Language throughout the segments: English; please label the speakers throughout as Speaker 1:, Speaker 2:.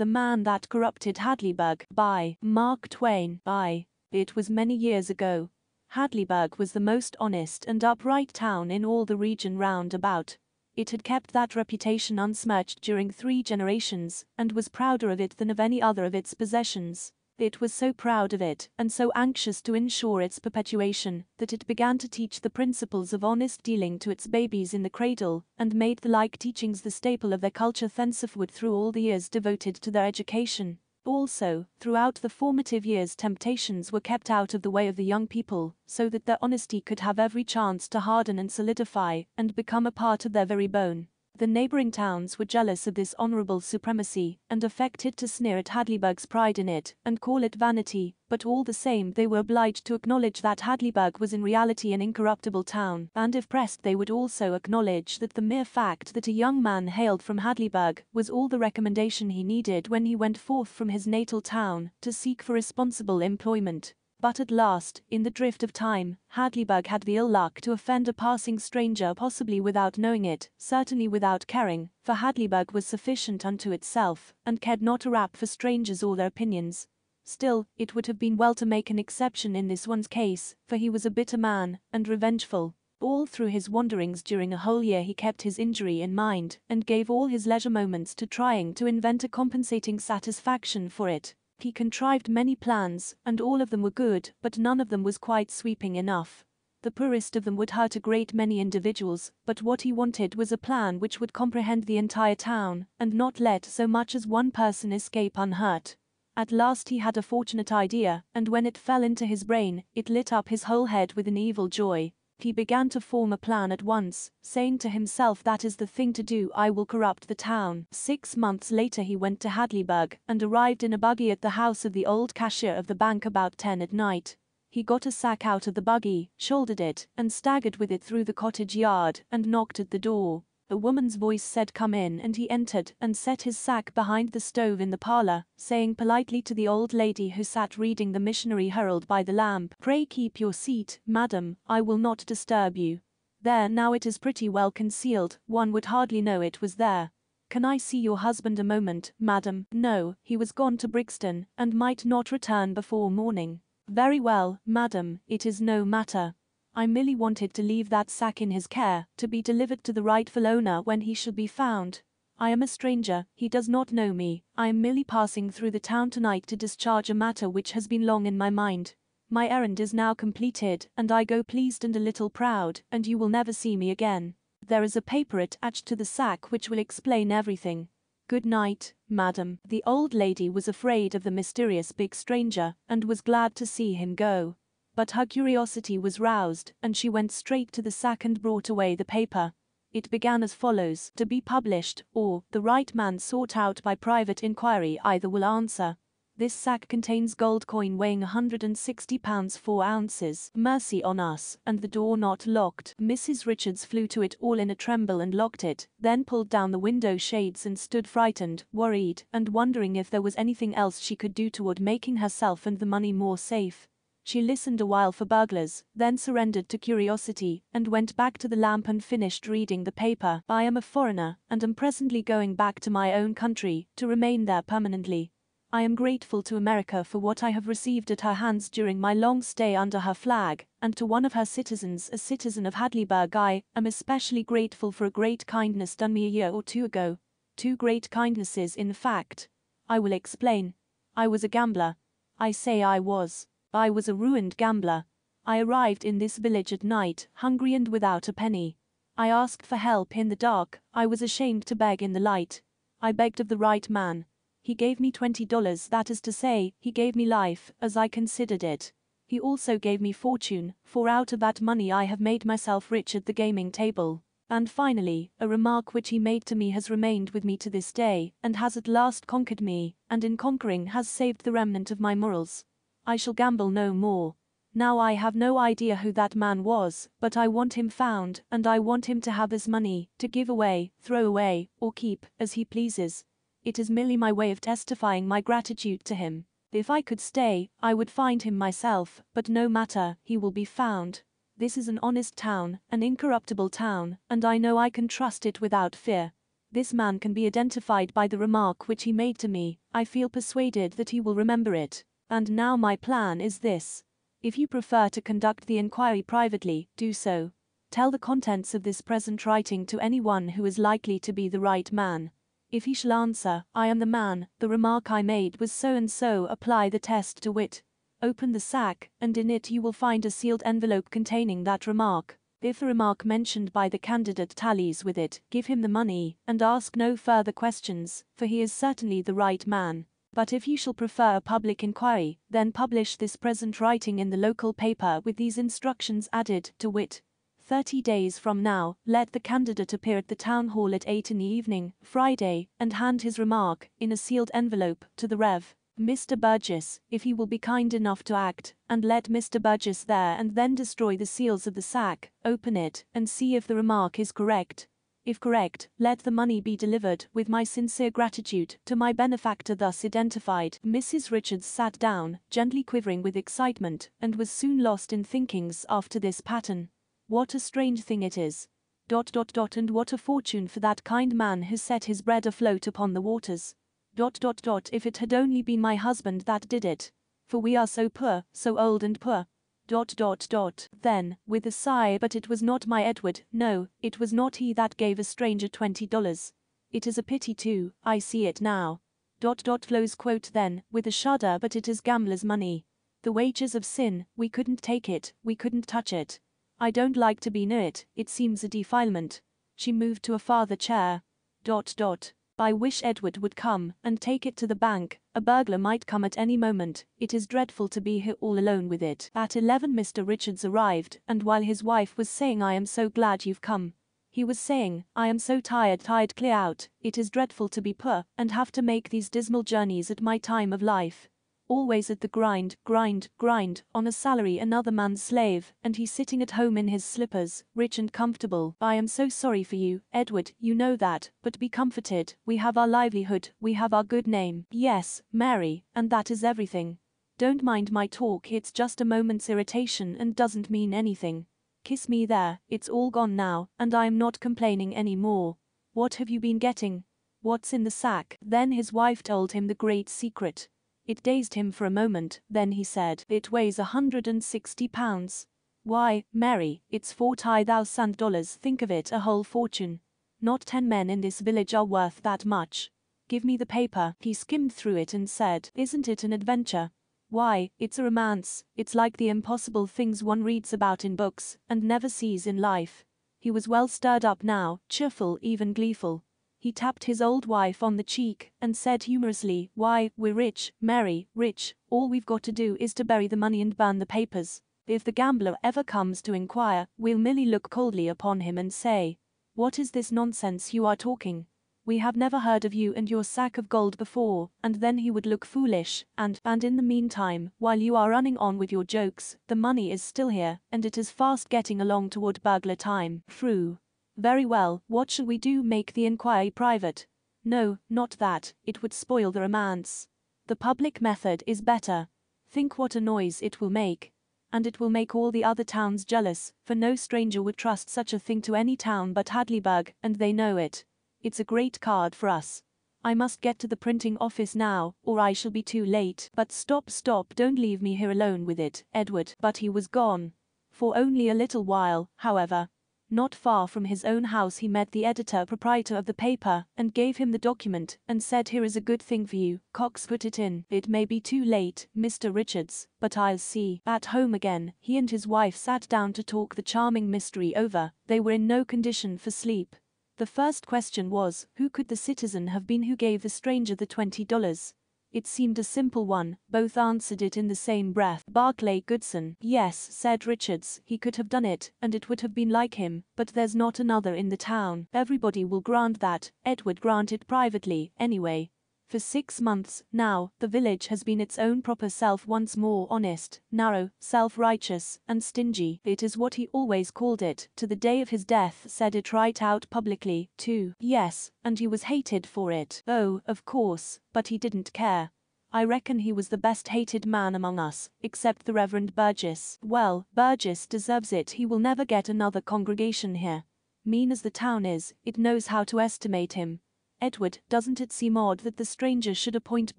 Speaker 1: The Man That Corrupted Hadleyburg by Mark Twain by It was many years ago. Hadleyburg was the most honest and upright town in all the region round about. It had kept that reputation unsmirched during three generations, and was prouder of it than of any other of its possessions. It was so proud of it, and so anxious to ensure its perpetuation, that it began to teach the principles of honest dealing to its babies in the cradle, and made the like teachings the staple of their culture thenceforward through all the years devoted to their education. Also, throughout the formative years temptations were kept out of the way of the young people, so that their honesty could have every chance to harden and solidify, and become a part of their very bone. The neighboring towns were jealous of this honorable supremacy, and affected to sneer at Hadleyburg's pride in it, and call it vanity, but all the same they were obliged to acknowledge that Hadleyburg was in reality an incorruptible town, and if pressed they would also acknowledge that the mere fact that a young man hailed from Hadleyburg was all the recommendation he needed when he went forth from his natal town to seek for responsible employment. But at last, in the drift of time, Hadleyburg had the ill luck to offend a passing stranger possibly without knowing it, certainly without caring, for Hadleyburg was sufficient unto itself, and cared not a rap for strangers or their opinions. Still, it would have been well to make an exception in this one's case, for he was a bitter man, and revengeful. All through his wanderings during a whole year he kept his injury in mind, and gave all his leisure moments to trying to invent a compensating satisfaction for it. He contrived many plans, and all of them were good, but none of them was quite sweeping enough. The poorest of them would hurt a great many individuals, but what he wanted was a plan which would comprehend the entire town, and not let so much as one person escape unhurt. At last he had a fortunate idea, and when it fell into his brain, it lit up his whole head with an evil joy. He began to form a plan at once, saying to himself that is the thing to do I will corrupt the town. Six months later he went to Hadleyburg, and arrived in a buggy at the house of the old cashier of the bank about ten at night. He got a sack out of the buggy, shouldered it, and staggered with it through the cottage yard, and knocked at the door. A woman's voice said come in and he entered and set his sack behind the stove in the parlor, saying politely to the old lady who sat reading the missionary herald by the lamp, Pray keep your seat, madam, I will not disturb you. There now it is pretty well concealed, one would hardly know it was there. Can I see your husband a moment, madam? No, he was gone to Brixton, and might not return before morning. Very well, madam, it is no matter. I merely wanted to leave that sack in his care, to be delivered to the rightful owner when he should be found. I am a stranger, he does not know me, I am merely passing through the town tonight to discharge a matter which has been long in my mind. My errand is now completed, and I go pleased and a little proud, and you will never see me again. There is a paper attached to the sack which will explain everything. Good night, madam. The old lady was afraid of the mysterious big stranger, and was glad to see him go. But her curiosity was roused, and she went straight to the sack and brought away the paper. It began as follows To be published, or, the right man sought out by private inquiry either will answer. This sack contains gold coin weighing 160 pounds 4 ounces. Mercy on us, and the door not locked. Mrs. Richards flew to it all in a tremble and locked it, then pulled down the window shades and stood frightened, worried, and wondering if there was anything else she could do toward making herself and the money more safe. She listened a while for burglars, then surrendered to curiosity, and went back to the lamp and finished reading the paper. I am a foreigner, and am presently going back to my own country, to remain there permanently. I am grateful to America for what I have received at her hands during my long stay under her flag, and to one of her citizens, a citizen of Hadleyburg, I am especially grateful for a great kindness done me a year or two ago. Two great kindnesses, in fact. I will explain. I was a gambler. I say I was. I was a ruined gambler. I arrived in this village at night, hungry and without a penny. I asked for help in the dark, I was ashamed to beg in the light. I begged of the right man. He gave me twenty dollars, that is to say, he gave me life, as I considered it. He also gave me fortune, for out of that money I have made myself rich at the gaming table. And finally, a remark which he made to me has remained with me to this day, and has at last conquered me, and in conquering has saved the remnant of my morals. I shall gamble no more. Now I have no idea who that man was, but I want him found, and I want him to have his money, to give away, throw away, or keep, as he pleases. It is merely my way of testifying my gratitude to him. If I could stay, I would find him myself, but no matter, he will be found. This is an honest town, an incorruptible town, and I know I can trust it without fear. This man can be identified by the remark which he made to me, I feel persuaded that he will remember it. And now my plan is this. If you prefer to conduct the inquiry privately, do so. Tell the contents of this present writing to anyone who is likely to be the right man. If he shall answer, I am the man, the remark I made was so and so, apply the test to wit. Open the sack, and in it you will find a sealed envelope containing that remark. If the remark mentioned by the candidate tallies with it, give him the money, and ask no further questions, for he is certainly the right man. But if you shall prefer a public inquiry, then publish this present writing in the local paper with these instructions added, to wit, 30 days from now, let the candidate appear at the town hall at 8 in the evening, Friday, and hand his remark, in a sealed envelope, to the Rev. Mr. Burgess, if he will be kind enough to act, and let Mr. Burgess there and then destroy the seals of the sack, open it, and see if the remark is correct. If correct, let the money be delivered, with my sincere gratitude, to my benefactor thus identified. Mrs. Richards sat down, gently quivering with excitement, and was soon lost in thinkings after this pattern. What a strange thing it is. Dot dot dot and what a fortune for that kind man who set his bread afloat upon the waters. Dot dot dot if it had only been my husband that did it. For we are so poor, so old and poor. Dot dot dot. Then, with a sigh, but it was not my Edward, no, it was not he that gave a stranger twenty dollars. It is a pity too, I see it now. Dot dot close quote then, with a shudder, but it is gambler's money. The wages of sin, we couldn't take it, we couldn't touch it. I don't like to be near it, it seems a defilement. She moved to a farther chair. Dot dot. I wish Edward would come and take it to the bank. A burglar might come at any moment. It is dreadful to be here all alone with it. At 11 Mr. Richards arrived, and while his wife was saying I am so glad you've come, he was saying, I am so tired, tired clear out, it is dreadful to be poor, and have to make these dismal journeys at my time of life always at the grind, grind, grind, on a salary another man's slave, and he sitting at home in his slippers, rich and comfortable. I am so sorry for you, Edward, you know that, but be comforted, we have our livelihood, we have our good name. Yes, Mary, and that is everything. Don't mind my talk, it's just a moment's irritation and doesn't mean anything. Kiss me there, it's all gone now, and I am not complaining any more. What have you been getting? What's in the sack? Then his wife told him the great secret. It dazed him for a moment, then he said, It weighs a hundred and sixty pounds. Why, Mary, it's forty thousand dollars, think of it, a whole fortune. Not ten men in this village are worth that much. Give me the paper. He skimmed through it and said, Isn't it an adventure? Why, it's a romance, it's like the impossible things one reads about in books, and never sees in life. He was well stirred up now, cheerful, even gleeful. He tapped his old wife on the cheek and said humorously, Why, we're rich, Mary, rich, all we've got to do is to bury the money and burn the papers. If the gambler ever comes to inquire, we'll merely look coldly upon him and say, What is this nonsense you are talking? We have never heard of you and your sack of gold before, and then he would look foolish, and, and in the meantime, while you are running on with your jokes, the money is still here, and it is fast getting along toward burglar time. True. Very well, what shall we do? Make the inquiry private? No, not that, it would spoil the romance. The public method is better. Think what a noise it will make. And it will make all the other towns jealous, for no stranger would trust such a thing to any town but Hadleyburg, and they know it. It's a great card for us. I must get to the printing office now, or I shall be too late. But stop, stop, don't leave me here alone with it, Edward. But he was gone. For only a little while, however. Not far from his own house he met the editor proprietor of the paper, and gave him the document, and said here is a good thing for you, Cox put it in. It may be too late, Mr. Richards, but I'll see. At home again, he and his wife sat down to talk the charming mystery over, they were in no condition for sleep. The first question was, who could the citizen have been who gave the stranger the twenty dollars? It seemed a simple one, both answered it in the same breath. Barclay Goodson. Yes, said Richards, he could have done it, and it would have been like him, but there's not another in the town. Everybody will grant that, Edward granted privately, anyway. For six months, now, the village has been its own proper self once more honest, narrow, self-righteous, and stingy. It is what he always called it, to the day of his death said it right out publicly, too. Yes, and he was hated for it. Oh, of course, but he didn't care. I reckon he was the best hated man among us, except the Reverend Burgess. Well, Burgess deserves it he will never get another congregation here. Mean as the town is, it knows how to estimate him. Edward, doesn't it seem odd that the stranger should appoint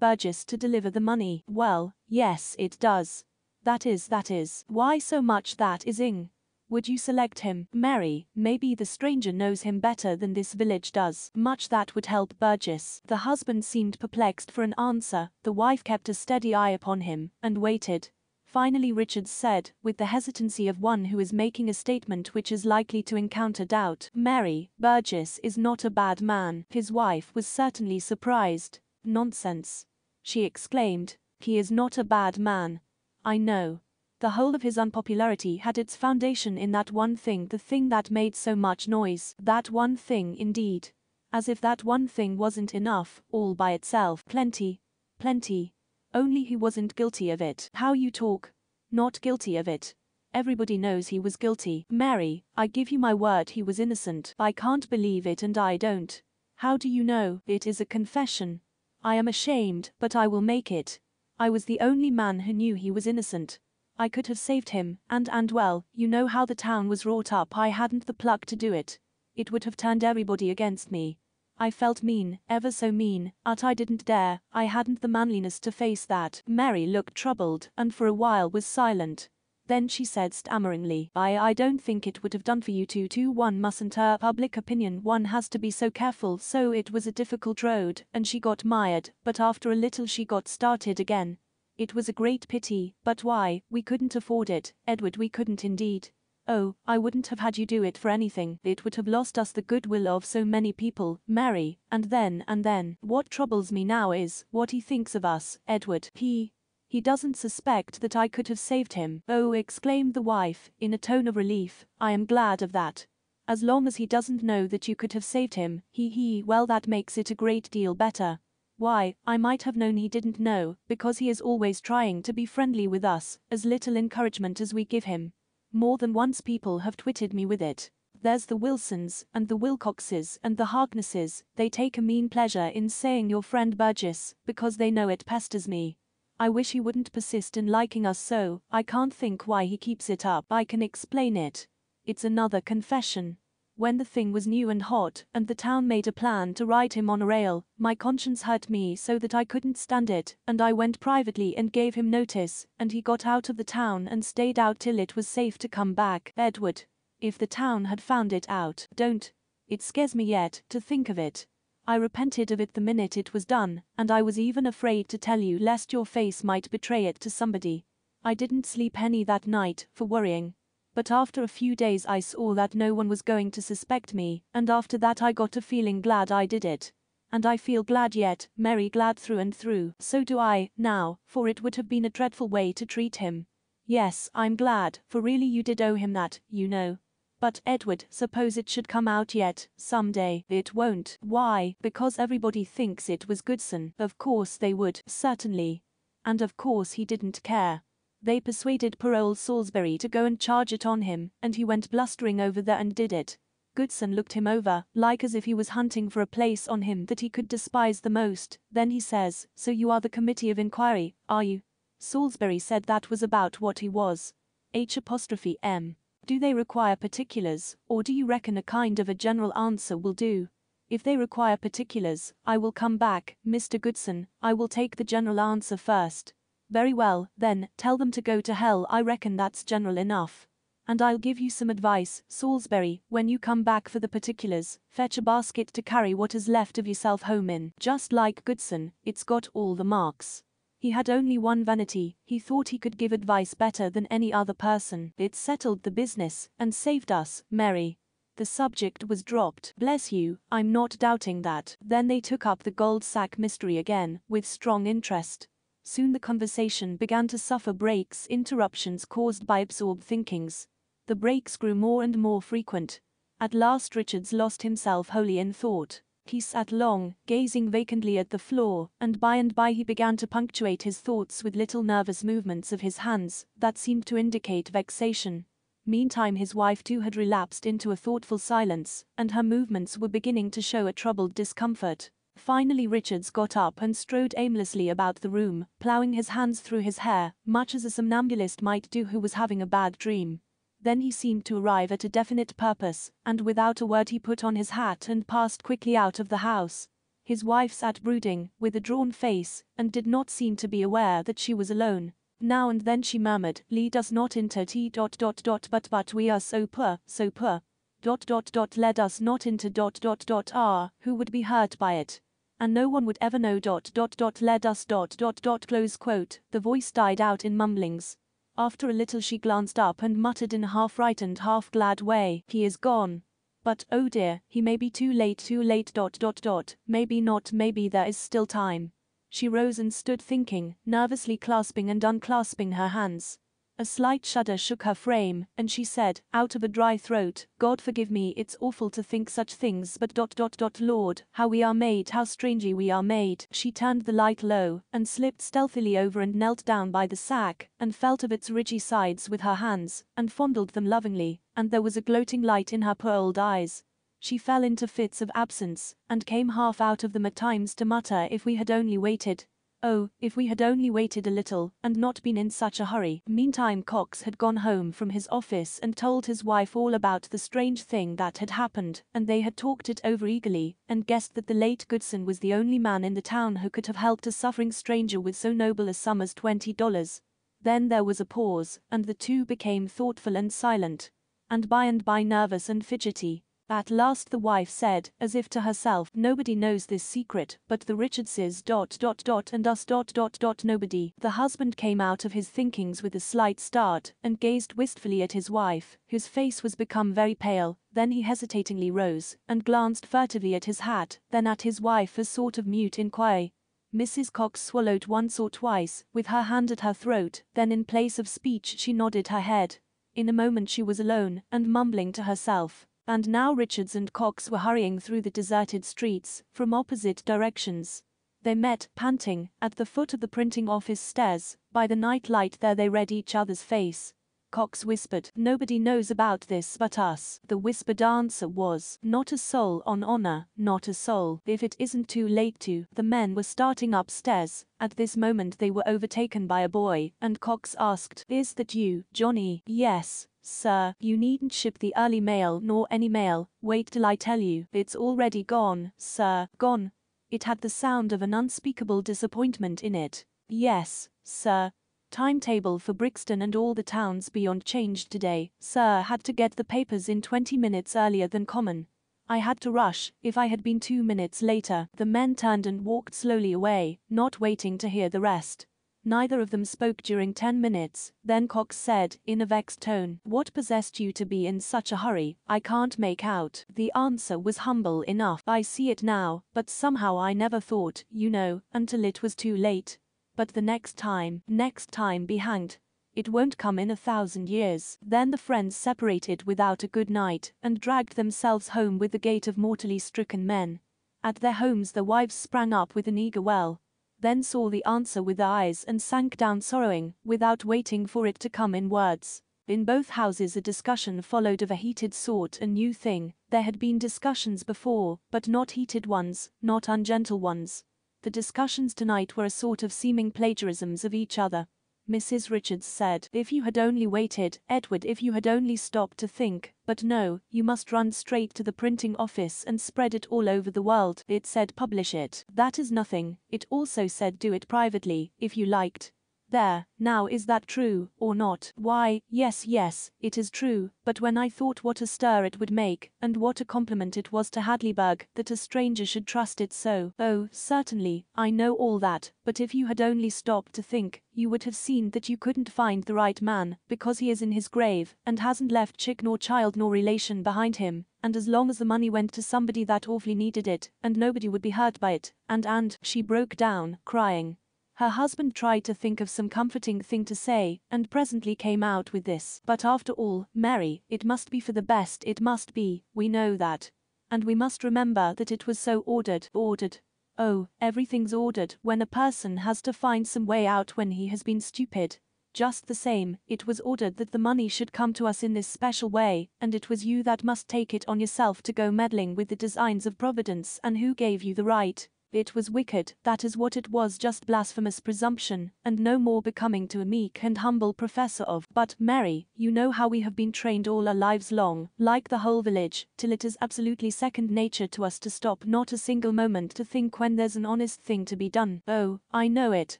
Speaker 1: Burgess to deliver the money? Well, yes, it does. That is, that is. Why so much that is ing? Would you select him? Mary, maybe the stranger knows him better than this village does. Much that would help Burgess. The husband seemed perplexed for an answer. The wife kept a steady eye upon him, and waited. Finally Richards said, with the hesitancy of one who is making a statement which is likely to encounter doubt, Mary, Burgess is not a bad man. His wife was certainly surprised. Nonsense. She exclaimed, he is not a bad man. I know. The whole of his unpopularity had its foundation in that one thing, the thing that made so much noise. That one thing, indeed. As if that one thing wasn't enough, all by itself. Plenty. Plenty. Only he wasn't guilty of it. How you talk. Not guilty of it. Everybody knows he was guilty. Mary, I give you my word he was innocent. I can't believe it and I don't. How do you know? It is a confession. I am ashamed, but I will make it. I was the only man who knew he was innocent. I could have saved him, and and well, you know how the town was wrought up. I hadn't the pluck to do it. It would have turned everybody against me. I felt mean, ever so mean, but I didn't dare, I hadn't the manliness to face that. Mary looked troubled, and for a while was silent. Then she said stammeringly, I, I don't think it would have done for you to to one mustn't uh, public opinion one has to be so careful so it was a difficult road and she got mired but after a little she got started again. It was a great pity, but why, we couldn't afford it, Edward we couldn't indeed. Oh, I wouldn't have had you do it for anything. It would have lost us the goodwill of so many people, Mary, and then, and then. What troubles me now is, what he thinks of us, Edward. He, he doesn't suspect that I could have saved him. Oh, exclaimed the wife, in a tone of relief, I am glad of that. As long as he doesn't know that you could have saved him, he he, well that makes it a great deal better. Why, I might have known he didn't know, because he is always trying to be friendly with us, as little encouragement as we give him. More than once people have twitted me with it. There's the Wilsons, and the Wilcoxes, and the Harknesses, they take a mean pleasure in saying your friend Burgess, because they know it pesters me. I wish he wouldn't persist in liking us so, I can't think why he keeps it up. I can explain it. It's another confession. When the thing was new and hot, and the town made a plan to ride him on a rail, my conscience hurt me so that I couldn't stand it, and I went privately and gave him notice, and he got out of the town and stayed out till it was safe to come back. Edward, if the town had found it out, don't. It scares me yet, to think of it. I repented of it the minute it was done, and I was even afraid to tell you lest your face might betray it to somebody. I didn't sleep any that night, for worrying. But after a few days I saw that no one was going to suspect me, and after that I got a feeling glad I did it. And I feel glad yet, Mary glad through and through. So do I, now, for it would have been a dreadful way to treat him. Yes, I'm glad, for really you did owe him that, you know. But, Edward, suppose it should come out yet, some day. It won't. Why? Because everybody thinks it was Goodson. Of course they would, certainly. And of course he didn't care. They persuaded poor old Salisbury to go and charge it on him, and he went blustering over there and did it. Goodson looked him over, like as if he was hunting for a place on him that he could despise the most. Then he says, So you are the committee of inquiry, are you? Salisbury said that was about what he was. H apostrophe M. Do they require particulars, or do you reckon a kind of a general answer will do? If they require particulars, I will come back, Mr. Goodson, I will take the general answer first. Very well, then, tell them to go to hell I reckon that's general enough. And I'll give you some advice, Salisbury, when you come back for the particulars, fetch a basket to carry what is left of yourself home in. Just like Goodson, it's got all the marks. He had only one vanity, he thought he could give advice better than any other person. It settled the business, and saved us, Mary. The subject was dropped. Bless you, I'm not doubting that. Then they took up the gold sack mystery again, with strong interest. Soon the conversation began to suffer breaks, interruptions caused by absorbed thinkings. The breaks grew more and more frequent. At last Richards lost himself wholly in thought. He sat long, gazing vacantly at the floor, and by and by he began to punctuate his thoughts with little nervous movements of his hands that seemed to indicate vexation. Meantime his wife too had relapsed into a thoughtful silence, and her movements were beginning to show a troubled discomfort. Finally Richards got up and strode aimlessly about the room, ploughing his hands through his hair, much as a somnambulist might do who was having a bad dream. Then he seemed to arrive at a definite purpose, and without a word he put on his hat and passed quickly out of the house. His wife sat brooding, with a drawn face, and did not seem to be aware that she was alone. Now and then she murmured, lead us not into t dot dot dot but but we are so poor, so poor. Dot dot dot led us not into dot dot dot ah, who would be hurt by it. And no one would ever know dot dot dot led us dot dot dot close quote. The voice died out in mumblings. After a little she glanced up and muttered in a half frightened half glad way, he is gone. But, oh dear, he may be too late too late dot dot dot, maybe not maybe there is still time. She rose and stood thinking, nervously clasping and unclasping her hands. A slight shudder shook her frame, and she said, out of a dry throat, God forgive me it's awful to think such things but dot dot dot Lord, how we are made how strangely we are made. She turned the light low, and slipped stealthily over and knelt down by the sack, and felt of its ridgy sides with her hands, and fondled them lovingly, and there was a gloating light in her old eyes. She fell into fits of absence, and came half out of them at times to mutter if we had only waited. Oh, if we had only waited a little, and not been in such a hurry. Meantime Cox had gone home from his office and told his wife all about the strange thing that had happened, and they had talked it over eagerly, and guessed that the late Goodson was the only man in the town who could have helped a suffering stranger with so noble a sum as twenty dollars. Then there was a pause, and the two became thoughtful and silent, and by and by nervous and fidgety. At last the wife said, as if to herself, nobody knows this secret, but the Richardses dot dot dot and us dot dot dot nobody. The husband came out of his thinkings with a slight start, and gazed wistfully at his wife, whose face was become very pale, then he hesitatingly rose, and glanced furtively at his hat, then at his wife as sort of mute inquiry. Mrs. Cox swallowed once or twice, with her hand at her throat, then in place of speech she nodded her head. In a moment she was alone, and mumbling to herself. And now Richards and Cox were hurrying through the deserted streets, from opposite directions. They met, panting, at the foot of the printing office stairs. By the night light there they read each other's face. Cox whispered, Nobody knows about this but us. The whispered answer was, Not a soul on honor, not a soul. If it isn't too late to. The men were starting upstairs. At this moment they were overtaken by a boy, and Cox asked, Is that you, Johnny? Yes, Sir, you needn't ship the early mail nor any mail, wait till I tell you. It's already gone, sir, gone. It had the sound of an unspeakable disappointment in it. Yes, sir. Timetable for Brixton and all the towns beyond changed today. Sir had to get the papers in 20 minutes earlier than common. I had to rush, if I had been two minutes later. The men turned and walked slowly away, not waiting to hear the rest. Neither of them spoke during ten minutes, then Cox said, in a vexed tone, What possessed you to be in such a hurry? I can't make out. The answer was humble enough. I see it now, but somehow I never thought, you know, until it was too late. But the next time, next time be hanged. It won't come in a thousand years. Then the friends separated without a good night, and dragged themselves home with the gait of mortally stricken men. At their homes the wives sprang up with an eager well, then saw the answer with the eyes and sank down sorrowing, without waiting for it to come in words. In both houses a discussion followed of a heated sort a new thing, there had been discussions before, but not heated ones, not ungentle ones. The discussions tonight were a sort of seeming plagiarisms of each other. Mrs. Richards said, If you had only waited, Edward, if you had only stopped to think, but no, you must run straight to the printing office and spread it all over the world. It said publish it. That is nothing. It also said do it privately, if you liked. There, now is that true, or not? Why, yes, yes, it is true, but when I thought what a stir it would make, and what a compliment it was to Hadleyburg, that a stranger should trust it so, oh, certainly, I know all that, but if you had only stopped to think, you would have seen that you couldn't find the right man, because he is in his grave, and hasn't left chick nor child nor relation behind him, and as long as the money went to somebody that awfully needed it, and nobody would be hurt by it, and and, she broke down, crying. Her husband tried to think of some comforting thing to say, and presently came out with this. But after all, Mary, it must be for the best, it must be, we know that. And we must remember that it was so ordered, ordered. Oh, everything's ordered when a person has to find some way out when he has been stupid. Just the same, it was ordered that the money should come to us in this special way, and it was you that must take it on yourself to go meddling with the designs of Providence, and who gave you the right? It was wicked, that is what it was just blasphemous presumption, and no more becoming to a meek and humble professor of, but, Mary, you know how we have been trained all our lives long, like the whole village, till it is absolutely second nature to us to stop not a single moment to think when there's an honest thing to be done. Oh, I know it,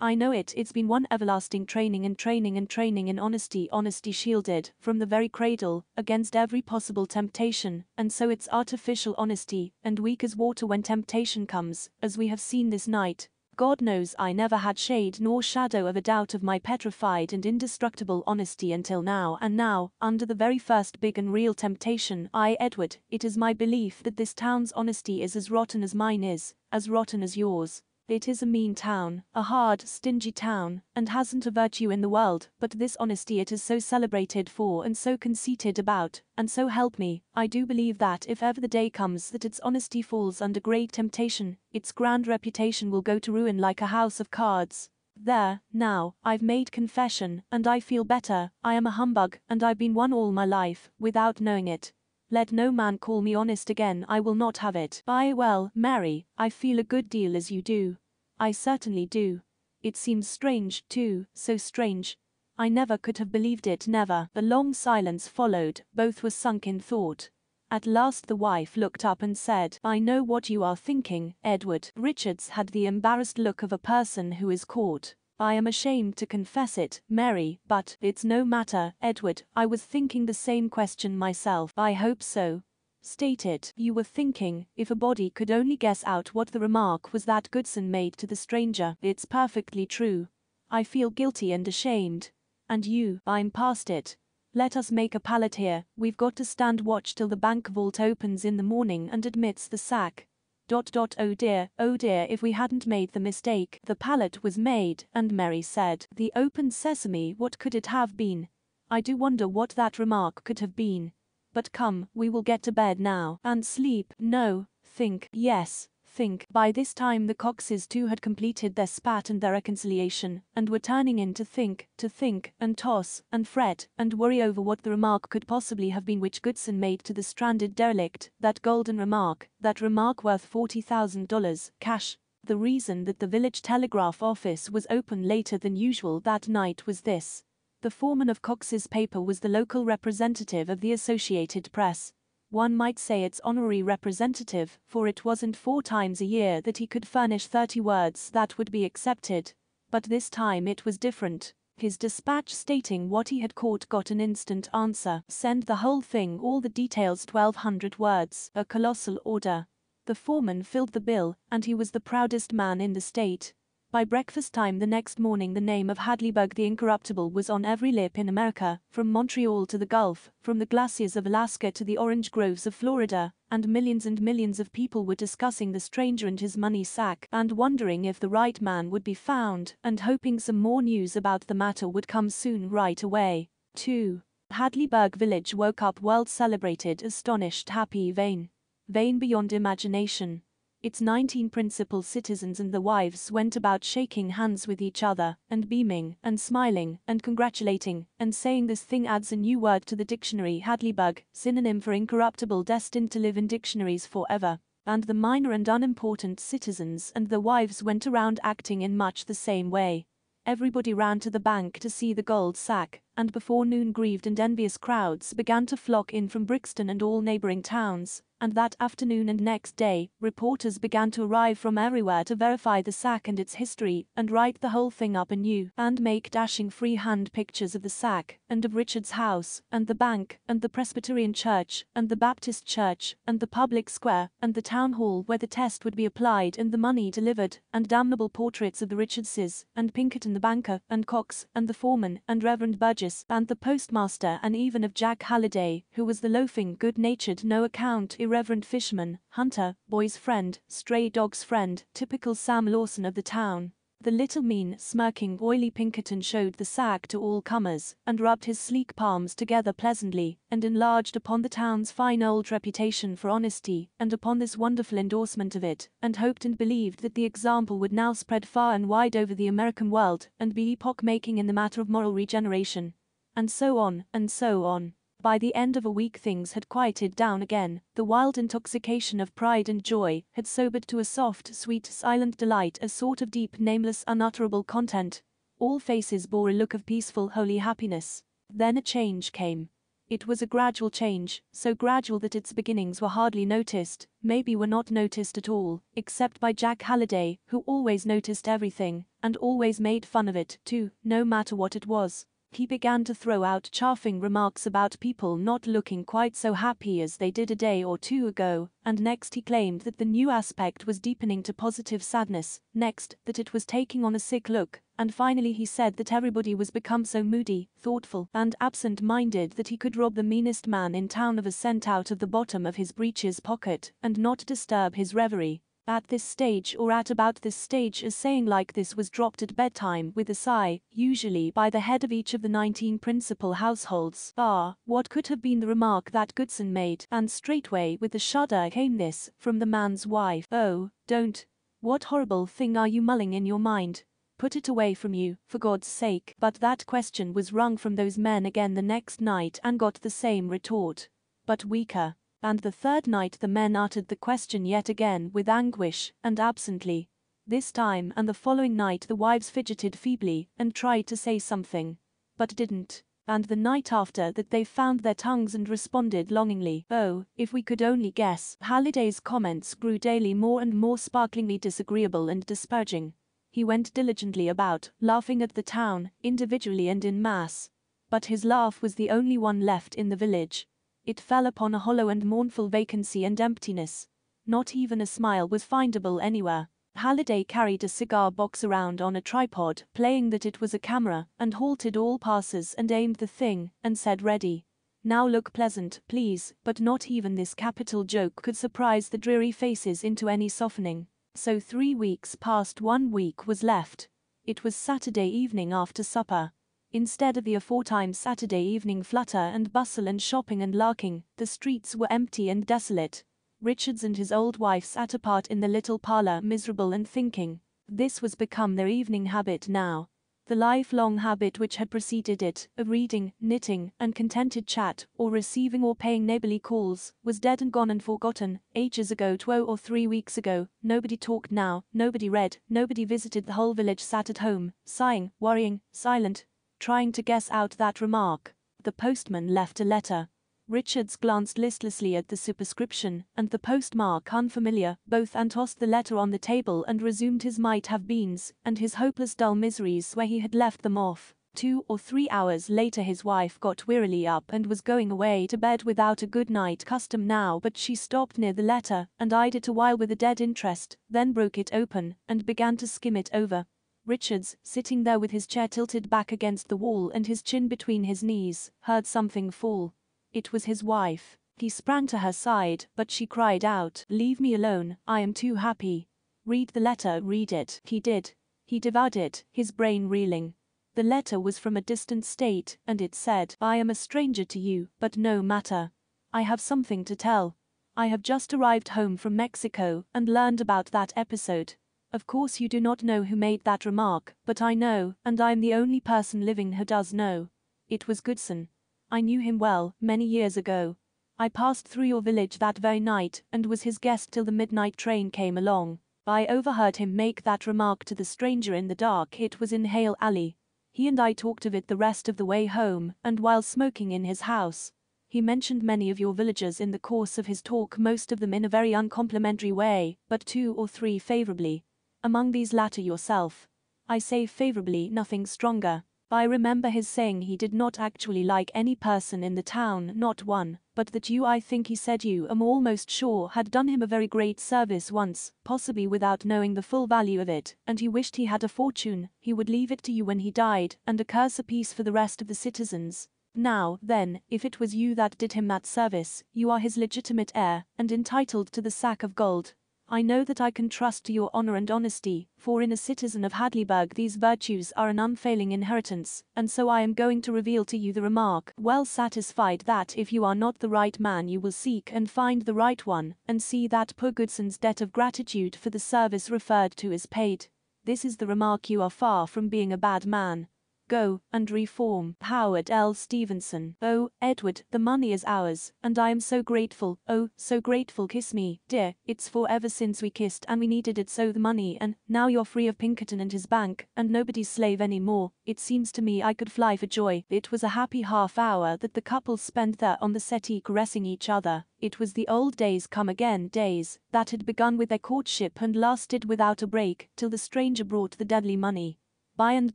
Speaker 1: I know it, it's been one everlasting training and training and training in honesty, honesty shielded, from the very cradle, against every possible temptation, and so it's artificial honesty, and weak as water when temptation comes, as we have seen this night. God knows I never had shade nor shadow of a doubt of my petrified and indestructible honesty until now, and now, under the very first big and real temptation, I, Edward, it is my belief that this town's honesty is as rotten as mine is, as rotten as yours. It is a mean town, a hard, stingy town, and hasn't a virtue in the world, but this honesty it is so celebrated for and so conceited about, and so help me, I do believe that if ever the day comes that its honesty falls under great temptation, its grand reputation will go to ruin like a house of cards. There, now, I've made confession, and I feel better, I am a humbug, and I've been one all my life, without knowing it. Let no man call me honest again, I will not have it. I, well, Mary, I feel a good deal as you do. I certainly do. It seems strange, too, so strange. I never could have believed it, never. The long silence followed, both were sunk in thought. At last the wife looked up and said, I know what you are thinking, Edward. Richards had the embarrassed look of a person who is caught. I am ashamed to confess it, Mary, but it's no matter, Edward. I was thinking the same question myself. I hope so. State it. You were thinking, if a body could only guess out what the remark was that Goodson made to the stranger. It's perfectly true. I feel guilty and ashamed. And you, I'm past it. Let us make a pallet here. We've got to stand watch till the bank vault opens in the morning and admits the sack. Dot dot oh dear, oh dear if we hadn't made the mistake. The pallet was made, and Mary said, The open sesame, what could it have been? I do wonder what that remark could have been. But come, we will get to bed now. And sleep, no, think, yes, think. By this time the Coxes too had completed their spat and their reconciliation, and were turning in to think, to think, and toss, and fret, and worry over what the remark could possibly have been which Goodson made to the stranded derelict, that golden remark, that remark worth $40,000, cash. The reason that the village telegraph office was open later than usual that night was this. The foreman of Cox's paper was the local representative of the Associated Press, one might say its honorary representative, for it wasn't four times a year that he could furnish 30 words that would be accepted. But this time it was different. His dispatch stating what he had caught got an instant answer. Send the whole thing, all the details, 1200 words, a colossal order. The foreman filled the bill, and he was the proudest man in the state. By breakfast time the next morning the name of Hadleyburg the Incorruptible was on every lip in America, from Montreal to the Gulf, from the glaciers of Alaska to the orange groves of Florida, and millions and millions of people were discussing the stranger and his money sack, and wondering if the right man would be found, and hoping some more news about the matter would come soon right away. 2. Hadleyburg village woke up world celebrated, astonished, happy, vain. Vain beyond imagination. Its 19 principal citizens and the wives went about shaking hands with each other, and beaming, and smiling, and congratulating, and saying this thing adds a new word to the dictionary Hadleyburg, synonym for incorruptible destined to live in dictionaries forever. And the minor and unimportant citizens and the wives went around acting in much the same way. Everybody ran to the bank to see the gold sack, and before noon grieved and envious crowds began to flock in from Brixton and all neighbouring towns, and that afternoon and next day, reporters began to arrive from everywhere to verify the sack and its history, and write the whole thing up anew, and make dashing freehand pictures of the sack, and of Richard's house, and the bank, and the Presbyterian church, and the Baptist church, and the public square, and the town hall where the test would be applied and the money delivered, and damnable portraits of the Richardses, and Pinkerton the banker, and Cox, and the foreman, and Reverend Burgess, and the postmaster, and even of Jack Halliday, who was the loafing, good-natured, no-account, irreverent fisherman, hunter, boy's friend, stray dog's friend, typical Sam Lawson of the town. The little mean, smirking, oily Pinkerton showed the sack to all comers, and rubbed his sleek palms together pleasantly, and enlarged upon the town's fine old reputation for honesty, and upon this wonderful endorsement of it, and hoped and believed that the example would now spread far and wide over the American world, and be epoch-making in the matter of moral regeneration. And so on, and so on. By the end of a week things had quieted down again, the wild intoxication of pride and joy had sobered to a soft, sweet, silent delight, a sort of deep, nameless, unutterable content. All faces bore a look of peaceful, holy happiness. Then a change came. It was a gradual change, so gradual that its beginnings were hardly noticed, maybe were not noticed at all, except by Jack Halliday, who always noticed everything, and always made fun of it, too, no matter what it was he began to throw out chaffing remarks about people not looking quite so happy as they did a day or two ago, and next he claimed that the new aspect was deepening to positive sadness, next, that it was taking on a sick look, and finally he said that everybody was become so moody, thoughtful, and absent-minded that he could rob the meanest man in town of a cent out of the bottom of his breeches pocket, and not disturb his reverie. At this stage or at about this stage a saying like this was dropped at bedtime with a sigh, usually by the head of each of the 19 principal households. Ah, what could have been the remark that Goodson made, and straightway with a shudder came this, from the man's wife. Oh, don't. What horrible thing are you mulling in your mind? Put it away from you, for God's sake. But that question was wrung from those men again the next night and got the same retort. But weaker and the third night the men uttered the question yet again with anguish and absently. This time and the following night the wives fidgeted feebly and tried to say something, but didn't. And the night after that they found their tongues and responded longingly. Oh, if we could only guess. Halliday's comments grew daily more and more sparklingly disagreeable and disparaging. He went diligently about, laughing at the town, individually and in mass. But his laugh was the only one left in the village. It fell upon a hollow and mournful vacancy and emptiness. Not even a smile was findable anywhere. Halliday carried a cigar box around on a tripod, playing that it was a camera, and halted all passers and aimed the thing, and said ready. Now look pleasant, please, but not even this capital joke could surprise the dreary faces into any softening. So three weeks passed one week was left. It was Saturday evening after supper. Instead of the aforetime Saturday evening flutter and bustle and shopping and larking, the streets were empty and desolate. Richards and his old wife sat apart in the little parlor miserable and thinking. This was become their evening habit now. The lifelong habit which had preceded it, of reading, knitting, and contented chat, or receiving or paying neighborly calls, was dead and gone and forgotten, ages ago two or three weeks ago, nobody talked now, nobody read, nobody visited the whole village sat at home, sighing, worrying, silent, trying to guess out that remark. The postman left a letter. Richards glanced listlessly at the superscription and the postmark unfamiliar, both and tossed the letter on the table and resumed his might-have-beens and his hopeless dull miseries where he had left them off. Two or three hours later his wife got wearily up and was going away to bed without a good night custom now but she stopped near the letter and eyed it a while with a dead interest, then broke it open and began to skim it over. Richards, sitting there with his chair tilted back against the wall and his chin between his knees, heard something fall. It was his wife. He sprang to her side, but she cried out, Leave me alone, I am too happy. Read the letter, read it. He did. He devoured it, his brain reeling. The letter was from a distant state, and it said, I am a stranger to you, but no matter. I have something to tell. I have just arrived home from Mexico and learned about that episode. Of course you do not know who made that remark, but I know, and I am the only person living who does know. It was Goodson. I knew him well, many years ago. I passed through your village that very night, and was his guest till the midnight train came along. I overheard him make that remark to the stranger in the dark. It was in Hale Alley. He and I talked of it the rest of the way home, and while smoking in his house. He mentioned many of your villagers in the course of his talk, most of them in a very uncomplimentary way, but two or three favourably. Among these latter yourself. I say favorably nothing stronger. but I remember his saying he did not actually like any person in the town, not one, but that you I think he said you am almost sure had done him a very great service once, possibly without knowing the full value of it, and he wished he had a fortune, he would leave it to you when he died, and a curse apiece for the rest of the citizens. Now, then, if it was you that did him that service, you are his legitimate heir, and entitled to the sack of gold, I know that I can trust to your honor and honesty, for in a citizen of Hadleyburg these virtues are an unfailing inheritance, and so I am going to reveal to you the remark, well satisfied that if you are not the right man you will seek and find the right one, and see that poor Goodson's debt of gratitude for the service referred to is paid. This is the remark you are far from being a bad man. Go and reform. Howard L. Stephenson. Oh, Edward, the money is ours, and I am so grateful, oh, so grateful. Kiss me, dear, it's for ever since we kissed and we needed it so the money and now you're free of Pinkerton and his bank and nobody's slave anymore. It seems to me I could fly for joy. It was a happy half hour that the couple spent there on the settee caressing each other. It was the old days come again days that had begun with their courtship and lasted without a break till the stranger brought the deadly money. By and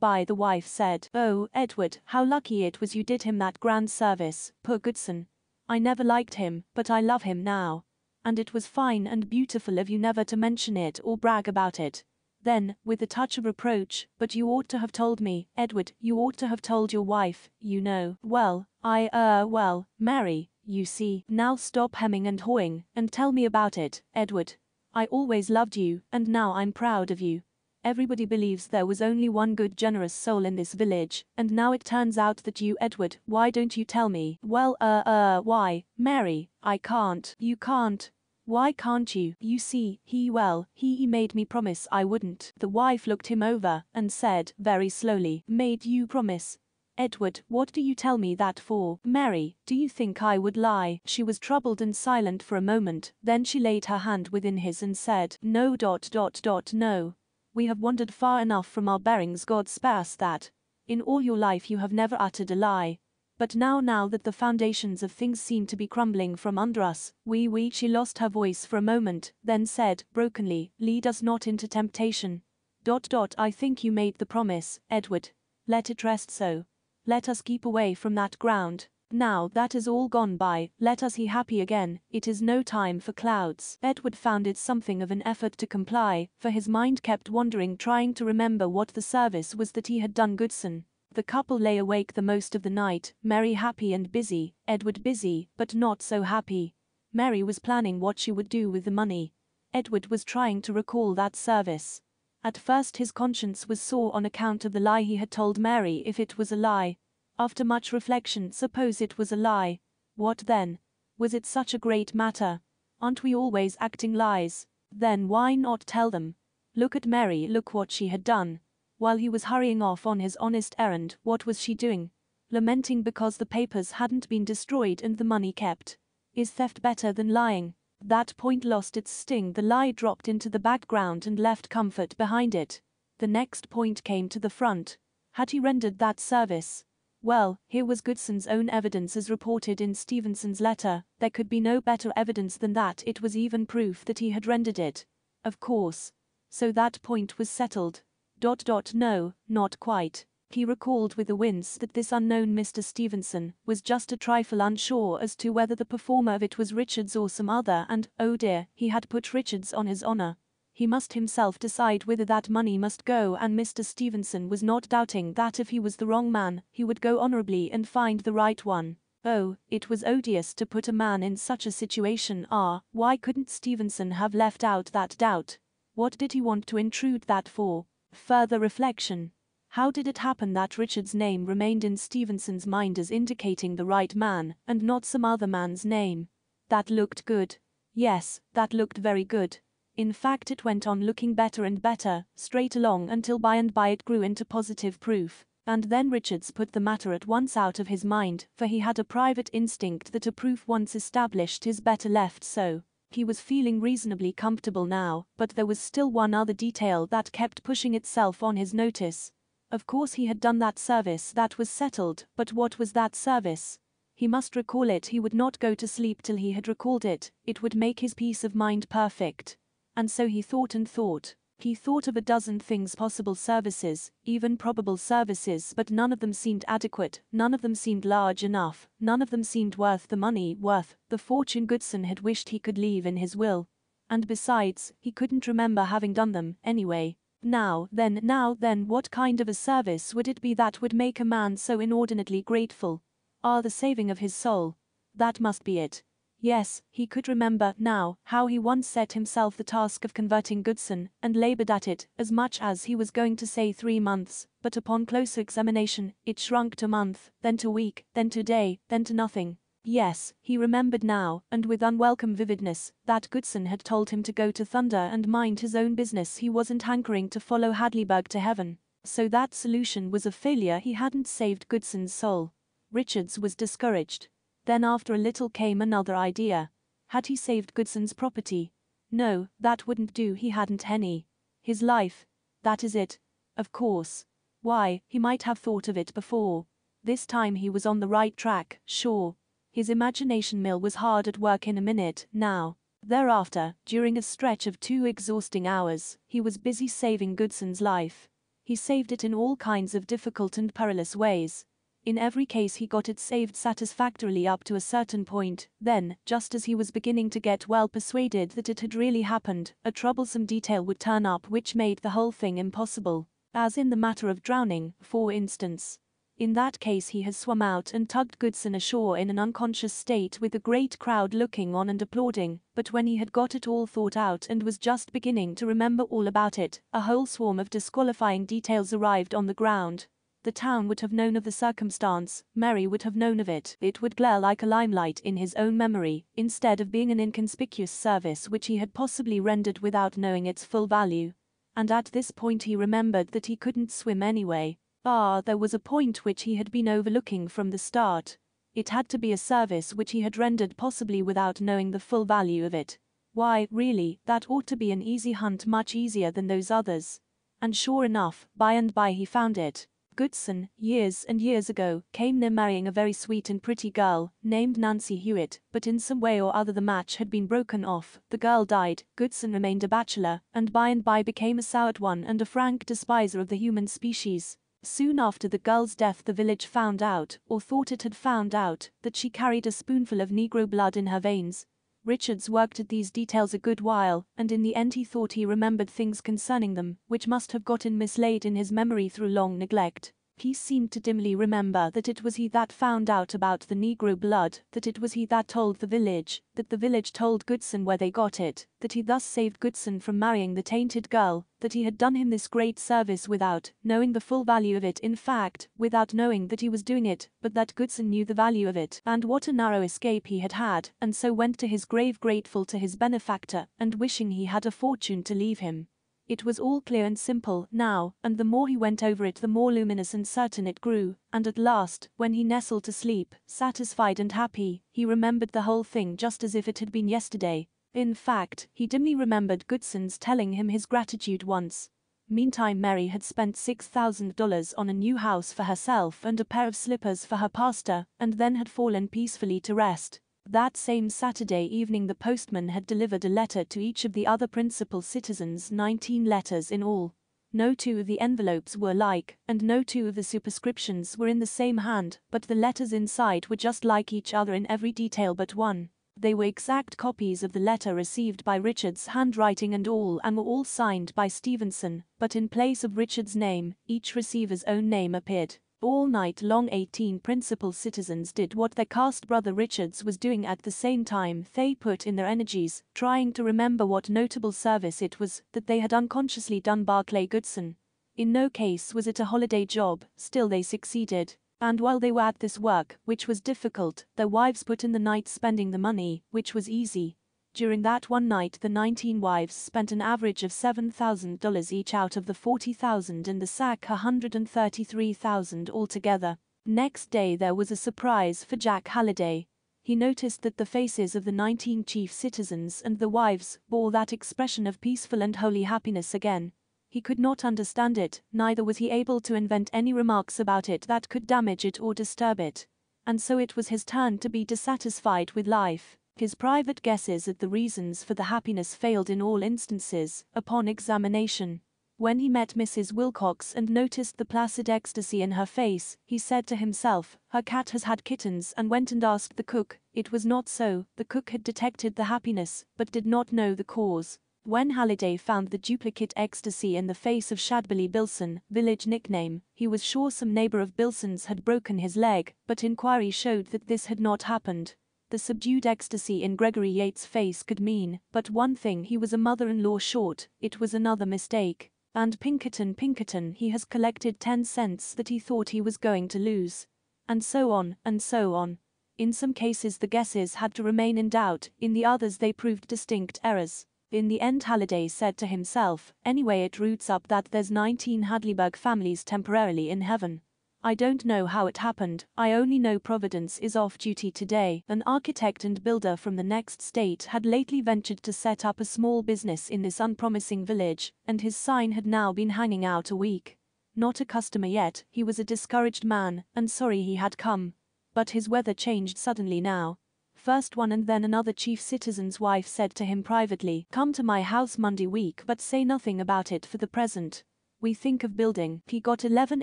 Speaker 1: by the wife said, Oh, Edward, how lucky it was you did him that grand service, poor Goodson. I never liked him, but I love him now. And it was fine and beautiful of you never to mention it or brag about it. Then, with a touch of reproach, but you ought to have told me, Edward, you ought to have told your wife, you know. Well, I, er, well, Mary, you see, now stop hemming and hawing, and tell me about it, Edward. I always loved you, and now I'm proud of you. Everybody believes there was only one good generous soul in this village, and now it turns out that you, Edward, why don't you tell me? Well, uh, uh, why, Mary, I can't. You can't. Why can't you? You see, he, well, he, made me promise I wouldn't. The wife looked him over, and said, very slowly, made you promise. Edward, what do you tell me that for? Mary, do you think I would lie? She was troubled and silent for a moment, then she laid her hand within his and said, No dot dot dot no. We have wandered far enough from our bearings God spare us that. In all your life you have never uttered a lie. But now now that the foundations of things seem to be crumbling from under us, we we she lost her voice for a moment, then said, brokenly, lead us not into temptation. Dot dot I think you made the promise, Edward. Let it rest so. Let us keep away from that ground. Now that is all gone by, let us be happy again, it is no time for clouds. Edward found it something of an effort to comply, for his mind kept wandering trying to remember what the service was that he had done Goodson. The couple lay awake the most of the night, Mary happy and busy, Edward busy, but not so happy. Mary was planning what she would do with the money. Edward was trying to recall that service. At first his conscience was sore on account of the lie he had told Mary if it was a lie. After much reflection suppose it was a lie. What then? Was it such a great matter? Aren't we always acting lies? Then why not tell them? Look at Mary, look what she had done. While he was hurrying off on his honest errand, what was she doing? Lamenting because the papers hadn't been destroyed and the money kept. Is theft better than lying? That point lost its sting, the lie dropped into the background and left comfort behind it. The next point came to the front. Had he rendered that service? Well, here was Goodson's own evidence as reported in Stephenson's letter. There could be no better evidence than that it was even proof that he had rendered it. Of course. So that point was settled. Dot dot no, not quite. He recalled with a wince that this unknown Mr. Stephenson was just a trifle unsure as to whether the performer of it was Richards or some other, and, oh dear, he had put Richards on his honor. He must himself decide whither that money must go, and Mr. Stephenson was not doubting that if he was the wrong man, he would go honorably and find the right one. Oh, it was odious to put a man in such a situation. Ah, why couldn't Stephenson have left out that doubt? What did he want to intrude that for? Further reflection. How did it happen that Richard's name remained in Stephenson's mind as indicating the right man, and not some other man's name? That looked good. Yes, that looked very good. In fact, it went on looking better and better, straight along until by and by it grew into positive proof. And then Richards put the matter at once out of his mind, for he had a private instinct that a proof once established is better left so. He was feeling reasonably comfortable now, but there was still one other detail that kept pushing itself on his notice. Of course he had done that service, that was settled, but what was that service? He must recall it, he would not go to sleep till he had recalled it, it would make his peace of mind perfect. And so he thought and thought. He thought of a dozen things possible services, even probable services, but none of them seemed adequate, none of them seemed large enough, none of them seemed worth the money, worth the fortune Goodson had wished he could leave in his will. And besides, he couldn't remember having done them, anyway. Now, then, now, then, what kind of a service would it be that would make a man so inordinately grateful? Ah, the saving of his soul. That must be it. Yes, he could remember, now, how he once set himself the task of converting Goodson, and laboured at it, as much as he was going to say three months, but upon closer examination, it shrunk to month, then to week, then to day, then to nothing. Yes, he remembered now, and with unwelcome vividness, that Goodson had told him to go to Thunder and mind his own business he wasn't hankering to follow Hadleyburg to heaven. So that solution was a failure he hadn't saved Goodson's soul. Richards was discouraged. Then after a little came another idea. Had he saved Goodson's property? No, that wouldn't do he hadn't any. His life. That is it. Of course. Why, he might have thought of it before. This time he was on the right track, sure. His imagination mill was hard at work in a minute, now. Thereafter, during a stretch of two exhausting hours, he was busy saving Goodson's life. He saved it in all kinds of difficult and perilous ways. In every case he got it saved satisfactorily up to a certain point, then, just as he was beginning to get well persuaded that it had really happened, a troublesome detail would turn up which made the whole thing impossible. As in the matter of drowning, for instance. In that case he has swum out and tugged Goodson ashore in an unconscious state with a great crowd looking on and applauding, but when he had got it all thought out and was just beginning to remember all about it, a whole swarm of disqualifying details arrived on the ground. The town would have known of the circumstance, Mary would have known of it, it would glare like a limelight in his own memory, instead of being an inconspicuous service which he had possibly rendered without knowing its full value. And at this point he remembered that he couldn't swim anyway, Ah, there was a point which he had been overlooking from the start. It had to be a service which he had rendered possibly without knowing the full value of it. Why, really, that ought to be an easy hunt much easier than those others. And sure enough, by and by he found it. Goodson, years and years ago, came near marrying a very sweet and pretty girl, named Nancy Hewitt, but in some way or other the match had been broken off, the girl died, Goodson remained a bachelor, and by and by became a soured one and a frank despiser of the human species. Soon after the girl's death the village found out, or thought it had found out, that she carried a spoonful of Negro blood in her veins. Richards worked at these details a good while, and in the end he thought he remembered things concerning them, which must have gotten mislaid in his memory through long neglect. He seemed to dimly remember that it was he that found out about the Negro blood, that it was he that told the village, that the village told Goodson where they got it, that he thus saved Goodson from marrying the tainted girl, that he had done him this great service without knowing the full value of it in fact, without knowing that he was doing it, but that Goodson knew the value of it, and what a narrow escape he had had, and so went to his grave grateful to his benefactor, and wishing he had a fortune to leave him. It was all clear and simple, now, and the more he went over it the more luminous and certain it grew, and at last, when he nestled to sleep, satisfied and happy, he remembered the whole thing just as if it had been yesterday. In fact, he dimly remembered Goodson's telling him his gratitude once. Meantime Mary had spent $6,000 on a new house for herself and a pair of slippers for her pastor, and then had fallen peacefully to rest. That same Saturday evening the postman had delivered a letter to each of the other principal citizens 19 letters in all. No two of the envelopes were like, and no two of the superscriptions were in the same hand, but the letters inside were just like each other in every detail but one. They were exact copies of the letter received by Richard's handwriting and all and were all signed by Stephenson, but in place of Richard's name, each receiver's own name appeared. All night long 18 principal citizens did what their caste brother Richards was doing at the same time they put in their energies, trying to remember what notable service it was that they had unconsciously done Barclay Goodson. In no case was it a holiday job, still they succeeded. And while they were at this work, which was difficult, their wives put in the night spending the money, which was easy. During that one night the 19 wives spent an average of $7,000 each out of the 40,000 in the sack 133,000 altogether. Next day there was a surprise for Jack Halliday. He noticed that the faces of the 19 chief citizens and the wives bore that expression of peaceful and holy happiness again. He could not understand it, neither was he able to invent any remarks about it that could damage it or disturb it. And so it was his turn to be dissatisfied with life. His private guesses at the reasons for the happiness failed in all instances, upon examination. When he met Mrs. Wilcox and noticed the placid ecstasy in her face, he said to himself, Her cat has had kittens, and went and asked the cook. It was not so, the cook had detected the happiness, but did not know the cause. When Halliday found the duplicate ecstasy in the face of Shadbelly Bilson, village nickname, he was sure some neighbor of Bilson's had broken his leg, but inquiry showed that this had not happened. The subdued ecstasy in Gregory Yates' face could mean but one thing he was a mother-in-law short, it was another mistake. And Pinkerton Pinkerton he has collected 10 cents that he thought he was going to lose. And so on, and so on. In some cases the guesses had to remain in doubt, in the others they proved distinct errors. In the end Halliday said to himself, anyway it roots up that there's 19 Hadleyburg families temporarily in heaven. I don't know how it happened, I only know Providence is off duty today. An architect and builder from the next state had lately ventured to set up a small business in this unpromising village, and his sign had now been hanging out a week. Not a customer yet, he was a discouraged man, and sorry he had come. But his weather changed suddenly now. First one and then another chief citizen's wife said to him privately, Come to my house Monday week but say nothing about it for the present. We think of building. He got 11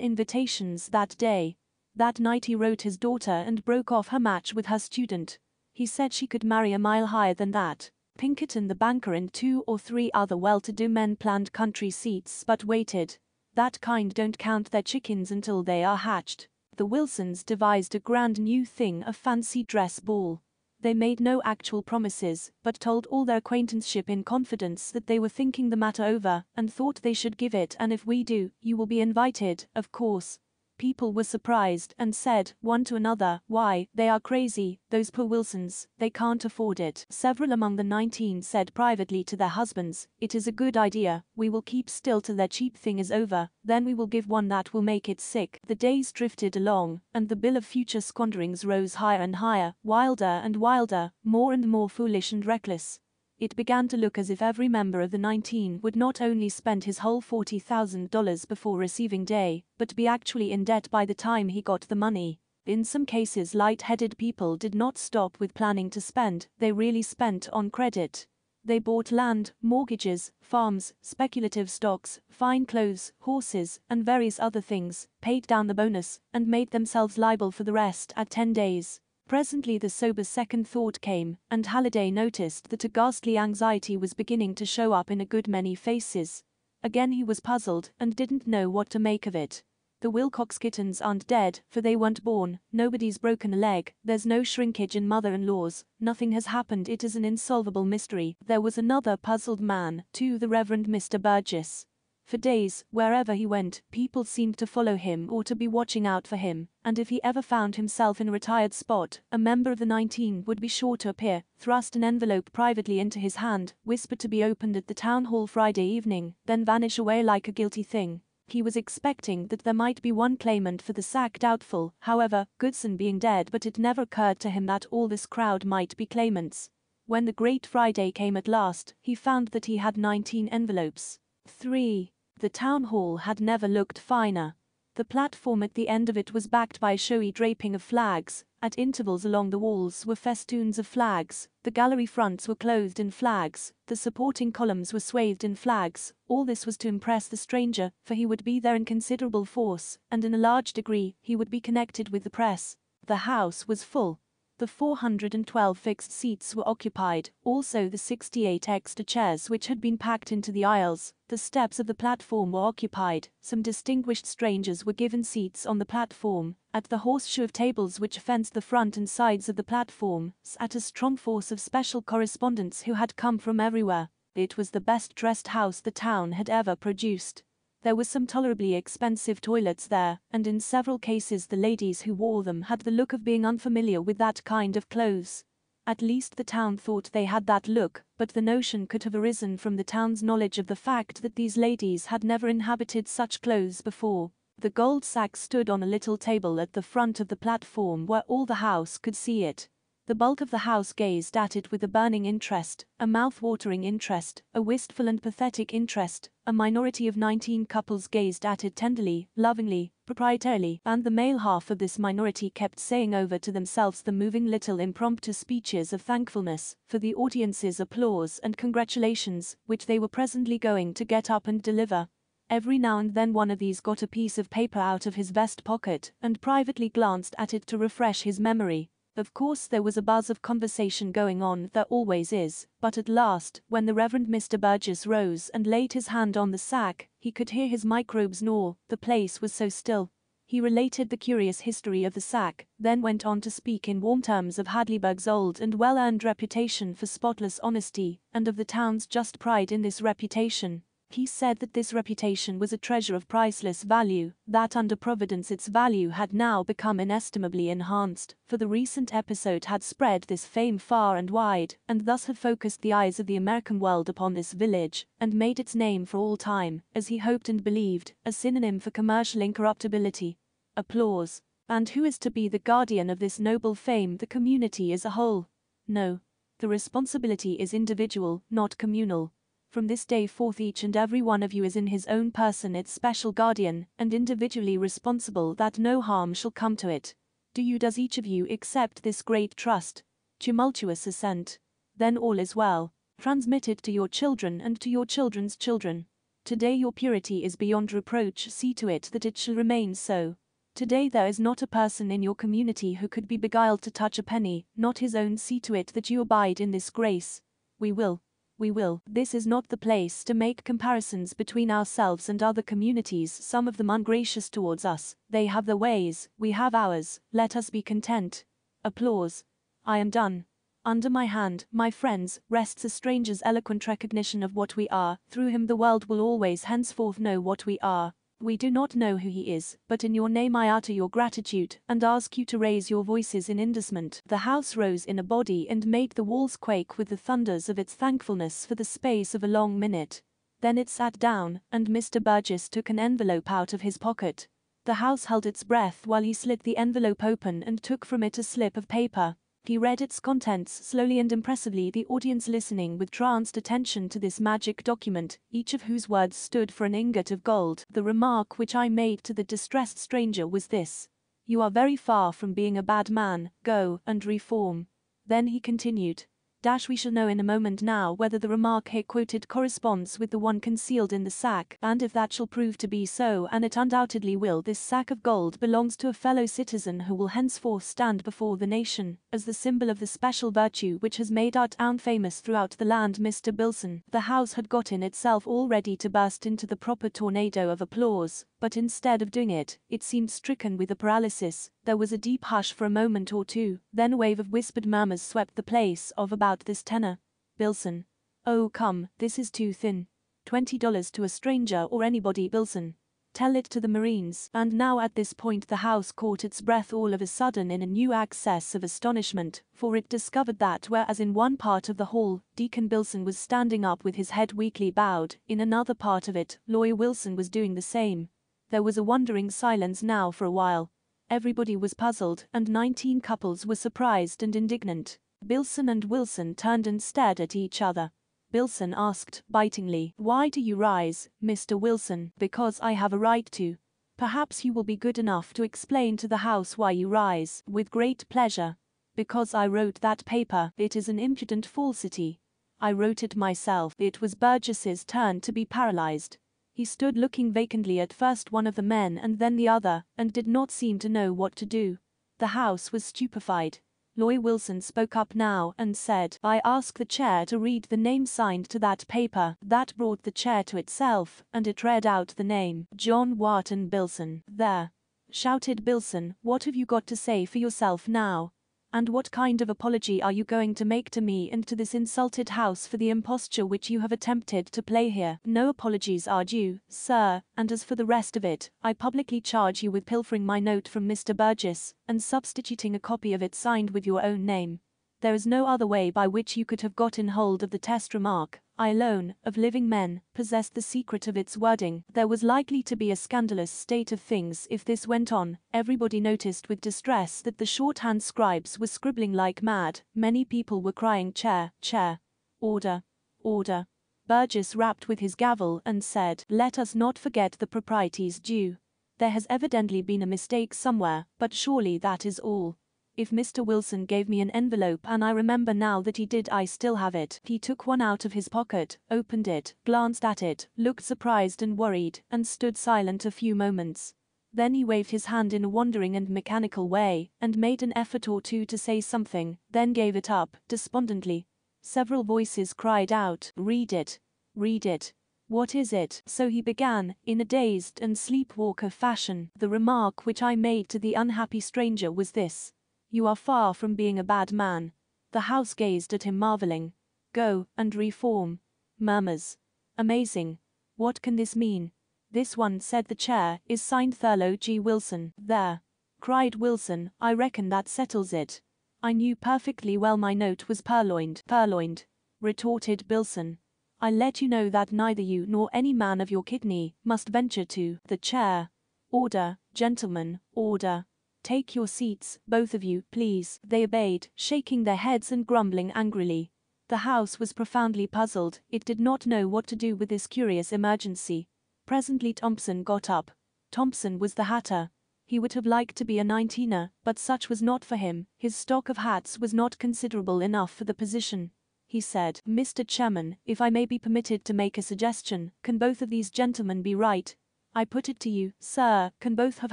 Speaker 1: invitations that day. That night he wrote his daughter and broke off her match with her student. He said she could marry a mile higher than that. Pinkerton the banker and two or three other well-to-do men planned country seats but waited. That kind don't count their chickens until they are hatched. The Wilsons devised a grand new thing a fancy dress ball. They made no actual promises, but told all their acquaintanceship in confidence that they were thinking the matter over, and thought they should give it and if we do, you will be invited, of course. People were surprised and said, one to another, why, they are crazy, those poor Wilsons, they can't afford it. Several among the 19 said privately to their husbands, it is a good idea, we will keep still till their cheap thing is over, then we will give one that will make it sick. The days drifted along, and the bill of future squanderings rose higher and higher, wilder and wilder, more and more foolish and reckless it began to look as if every member of the 19 would not only spend his whole $40,000 before receiving day, but be actually in debt by the time he got the money. In some cases, light headed people did not stop with planning to spend, they really spent on credit. They bought land, mortgages, farms, speculative stocks, fine clothes, horses, and various other things, paid down the bonus, and made themselves liable for the rest at 10 days. Presently the sober second thought came, and Halliday noticed that a ghastly anxiety was beginning to show up in a good many faces. Again he was puzzled, and didn't know what to make of it. The Wilcox kittens aren't dead, for they weren't born, nobody's broken a leg, there's no shrinkage in mother-in-laws, nothing has happened it is an insolvable mystery. There was another puzzled man, too the Reverend Mr. Burgess. For days, wherever he went, people seemed to follow him or to be watching out for him, and if he ever found himself in a retired spot, a member of the 19 would be sure to appear, thrust an envelope privately into his hand, whisper to be opened at the town hall Friday evening, then vanish away like a guilty thing. He was expecting that there might be one claimant for the sack doubtful, however, Goodson being dead but it never occurred to him that all this crowd might be claimants. When the great Friday came at last, he found that he had 19 envelopes. 3. The town hall had never looked finer. The platform at the end of it was backed by a showy draping of flags, at intervals along the walls were festoons of flags, the gallery fronts were clothed in flags, the supporting columns were swathed in flags, all this was to impress the stranger, for he would be there in considerable force, and in a large degree he would be connected with the press. The house was full, the 412 fixed seats were occupied, also the 68 extra chairs which had been packed into the aisles. The steps of the platform were occupied, some distinguished strangers were given seats on the platform. At the horseshoe of tables which fenced the front and sides of the platform sat a strong force of special correspondents who had come from everywhere. It was the best dressed house the town had ever produced. There were some tolerably expensive toilets there, and in several cases the ladies who wore them had the look of being unfamiliar with that kind of clothes. At least the town thought they had that look, but the notion could have arisen from the town's knowledge of the fact that these ladies had never inhabited such clothes before. The gold sack stood on a little table at the front of the platform where all the house could see it. The bulk of the house gazed at it with a burning interest, a mouth-watering interest, a wistful and pathetic interest. A minority of 19 couples gazed at it tenderly, lovingly, proprietarily, and the male half of this minority kept saying over to themselves the moving little impromptu speeches of thankfulness for the audience's applause and congratulations, which they were presently going to get up and deliver. Every now and then one of these got a piece of paper out of his vest pocket and privately glanced at it to refresh his memory. Of course there was a buzz of conversation going on, there always is, but at last, when the Reverend Mr. Burgess rose and laid his hand on the sack, he could hear his microbes gnaw, the place was so still. He related the curious history of the sack, then went on to speak in warm terms of Hadleyburg's old and well-earned reputation for spotless honesty, and of the town's just pride in this reputation. He said that this reputation was a treasure of priceless value, that under Providence its value had now become inestimably enhanced, for the recent episode had spread this fame far and wide, and thus had focused the eyes of the American world upon this village, and made its name for all time, as he hoped and believed, a synonym for commercial incorruptibility. Applause. And who is to be the guardian of this noble fame the community as a whole? No. The responsibility is individual, not communal. From this day forth each and every one of you is in his own person its special guardian, and individually responsible that no harm shall come to it. Do you does each of you accept this great trust? Tumultuous assent. Then all is well. Transmit it to your children and to your children's children. Today your purity is beyond reproach, see to it that it shall remain so. Today there is not a person in your community who could be beguiled to touch a penny, not his own see to it that you abide in this grace. We will we will. This is not the place to make comparisons between ourselves and other communities, some of them ungracious towards us. They have their ways, we have ours. Let us be content. Applause. I am done. Under my hand, my friends, rests a stranger's eloquent recognition of what we are. Through him the world will always henceforth know what we are. We do not know who he is, but in your name I utter your gratitude, and ask you to raise your voices in indicement. The house rose in a body and made the walls quake with the thunders of its thankfulness for the space of a long minute. Then it sat down, and Mr. Burgess took an envelope out of his pocket. The house held its breath while he slit the envelope open and took from it a slip of paper. He read its contents slowly and impressively, the audience listening with tranced attention to this magic document, each of whose words stood for an ingot of gold. The remark which I made to the distressed stranger was this You are very far from being a bad man, go and reform. Then he continued Dash we shall know in a moment now whether the remark here quoted corresponds with the one concealed in the sack, and if that shall prove to be so, and it undoubtedly will, this sack of gold belongs to a fellow citizen who will henceforth stand before the nation as the symbol of the special virtue which has made our town famous throughout the land. Mr. Bilson, the house had gotten itself all ready to burst into the proper tornado of applause, but instead of doing it, it seemed stricken with a paralysis. There was a deep hush for a moment or two, then a wave of whispered murmurs swept the place of about this tenor. Bilson. Oh come, this is too thin. Twenty dollars to a stranger or anybody Bilson. Tell it to the Marines. And now at this point the house caught its breath all of a sudden in a new access of astonishment, for it discovered that whereas in one part of the hall, Deacon Bilson was standing up with his head weakly bowed, in another part of it, Lawyer Wilson was doing the same. There was a wondering silence now for a while. Everybody was puzzled, and nineteen couples were surprised and indignant. Bilson and Wilson turned and stared at each other. Bilson asked, bitingly, Why do you rise, Mr. Wilson? Because I have a right to. Perhaps you will be good enough to explain to the House why you rise. With great pleasure. Because I wrote that paper, it is an impudent falsity. I wrote it myself. It was Burgess's turn to be paralyzed. He stood looking vacantly at first one of the men and then the other, and did not seem to know what to do. The house was stupefied. Loy Wilson spoke up now and said, I ask the chair to read the name signed to that paper. That brought the chair to itself, and it read out the name, John Wharton Bilson. There. Shouted Bilson, what have you got to say for yourself now? And what kind of apology are you going to make to me and to this insulted house for the imposture which you have attempted to play here? No apologies are due, sir, and as for the rest of it, I publicly charge you with pilfering my note from Mr. Burgess, and substituting a copy of it signed with your own name. There is no other way by which you could have gotten hold of the test remark, I alone, of living men, possessed the secret of its wording. There was likely to be a scandalous state of things if this went on. Everybody noticed with distress that the shorthand scribes were scribbling like mad. Many people were crying chair, chair. Order, order. Burgess rapped with his gavel and said, Let us not forget the proprieties due. There has evidently been a mistake somewhere, but surely that is all. If Mr. Wilson gave me an envelope and I remember now that he did I still have it. He took one out of his pocket, opened it, glanced at it, looked surprised and worried, and stood silent a few moments. Then he waved his hand in a wandering and mechanical way, and made an effort or two to say something, then gave it up, despondently. Several voices cried out, Read it. Read it. What is it? So he began, in a dazed and sleepwalker fashion. The remark which I made to the unhappy stranger was this. You are far from being a bad man. The house gazed at him marveling. Go and reform. Murmurs. Amazing. What can this mean? This one, said the chair, is signed Thurlow G. Wilson. There. Cried Wilson, I reckon that settles it. I knew perfectly well my note was purloined. Purloined. Retorted Bilson. I let you know that neither you nor any man of your kidney must venture to the chair. Order, gentlemen, order. Take your seats, both of you, please. They obeyed, shaking their heads and grumbling angrily. The house was profoundly puzzled, it did not know what to do with this curious emergency. Presently Thompson got up. Thompson was the hatter. He would have liked to be a nineteener, but such was not for him, his stock of hats was not considerable enough for the position. He said, Mr. Chairman, if I may be permitted to make a suggestion, can both of these gentlemen be right? I put it to you, sir, can both have